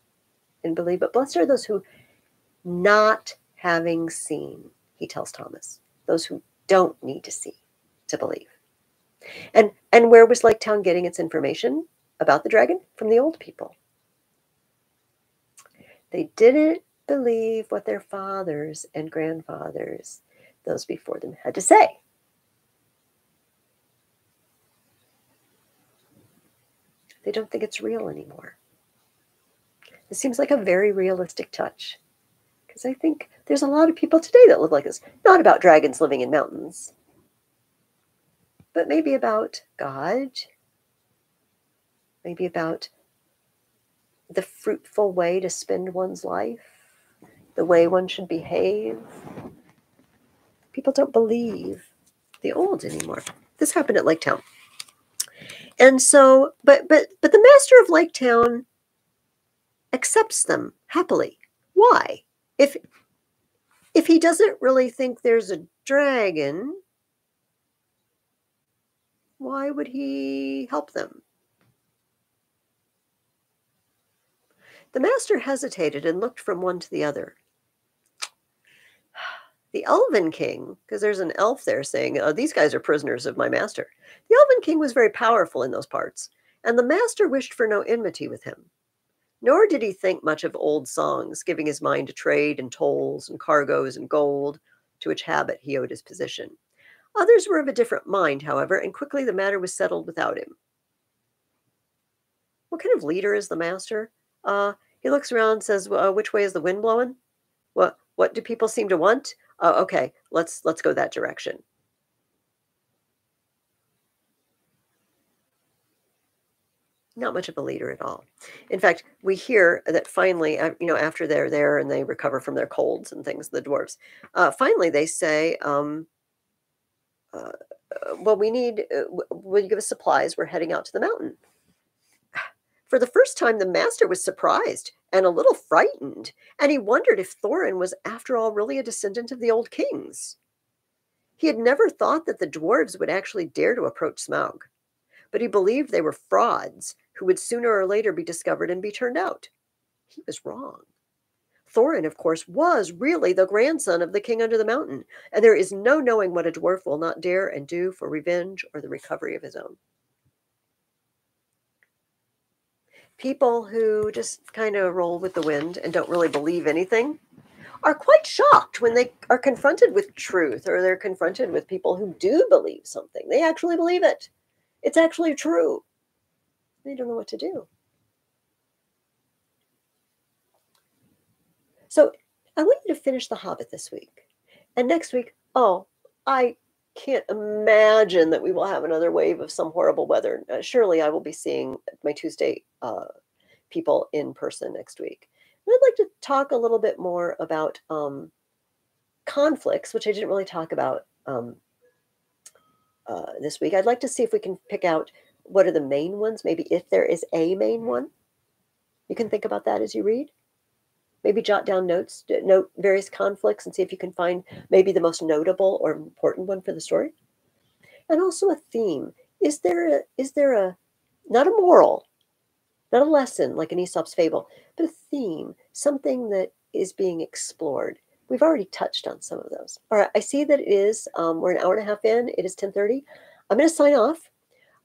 and believe, but blessed are those who, not having seen, he tells Thomas, those who don't need to see to believe. And and where was Lake Town getting its information? About the dragon from the old people. They didn't believe what their fathers and grandfathers, those before them, had to say. They don't think it's real anymore. It seems like a very realistic touch. Because I think there's a lot of people today that live like this. Not about dragons living in mountains, but maybe about God maybe about the fruitful way to spend one's life, the way one should behave. People don't believe the old anymore. This happened at Lake Town. And so, but but but the master of Lake Town accepts them happily. Why? If if he doesn't really think there's a dragon, why would he help them? The master hesitated and looked from one to the other. The Elven King, because there's an elf there saying, oh, These guys are prisoners of my master. The Elven King was very powerful in those parts, and the master wished for no enmity with him. Nor did he think much of old songs, giving his mind to trade and tolls and cargoes and gold, to which habit he owed his position. Others were of a different mind, however, and quickly the matter was settled without him. What kind of leader is the master? Uh, he looks around and says, well, uh, "Which way is the wind blowing? What what do people seem to want? Uh, okay, let's let's go that direction." Not much of a leader at all. In fact, we hear that finally, uh, you know, after they're there and they recover from their colds and things, the dwarves, uh, finally they say, um, uh, uh "Well, we need. will you give us supplies? We're heading out to the mountain." For the first time, the master was surprised and a little frightened, and he wondered if Thorin was, after all, really a descendant of the old kings. He had never thought that the dwarves would actually dare to approach Smaug, but he believed they were frauds who would sooner or later be discovered and be turned out. He was wrong. Thorin, of course, was really the grandson of the king under the mountain, and there is no knowing what a dwarf will not dare and do for revenge or the recovery of his own. People who just kind of roll with the wind and don't really believe anything are quite shocked when they are confronted with truth or they're confronted with people who do believe something. They actually believe it. It's actually true. They don't know what to do. So I want you to finish The Hobbit this week. And next week, oh, I can't imagine that we will have another wave of some horrible weather. Uh, surely I will be seeing my Tuesday uh, people in person next week. And I'd like to talk a little bit more about um, conflicts, which I didn't really talk about um, uh, this week. I'd like to see if we can pick out what are the main ones, maybe if there is a main one. You can think about that as you read. Maybe jot down notes, note various conflicts, and see if you can find maybe the most notable or important one for the story. And also a theme. Is there a is there a not a moral, not a lesson like an Aesop's fable, but a theme, something that is being explored. We've already touched on some of those. All right, I see that it is, um, we're an hour and a half in. It is 1030. I'm going to sign off.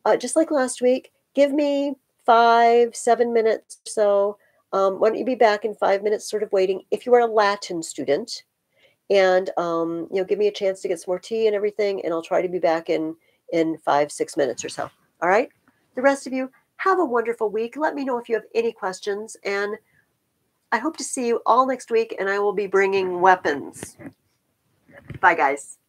Uh, just like last week, give me five, seven minutes or so. Um, why don't you be back in five minutes, sort of waiting. If you are a Latin student, and um, you know, give me a chance to get some more tea and everything, and I'll try to be back in in five, six minutes or so. All right. The rest of you have a wonderful week. Let me know if you have any questions, and I hope to see you all next week. And I will be bringing weapons. Bye, guys.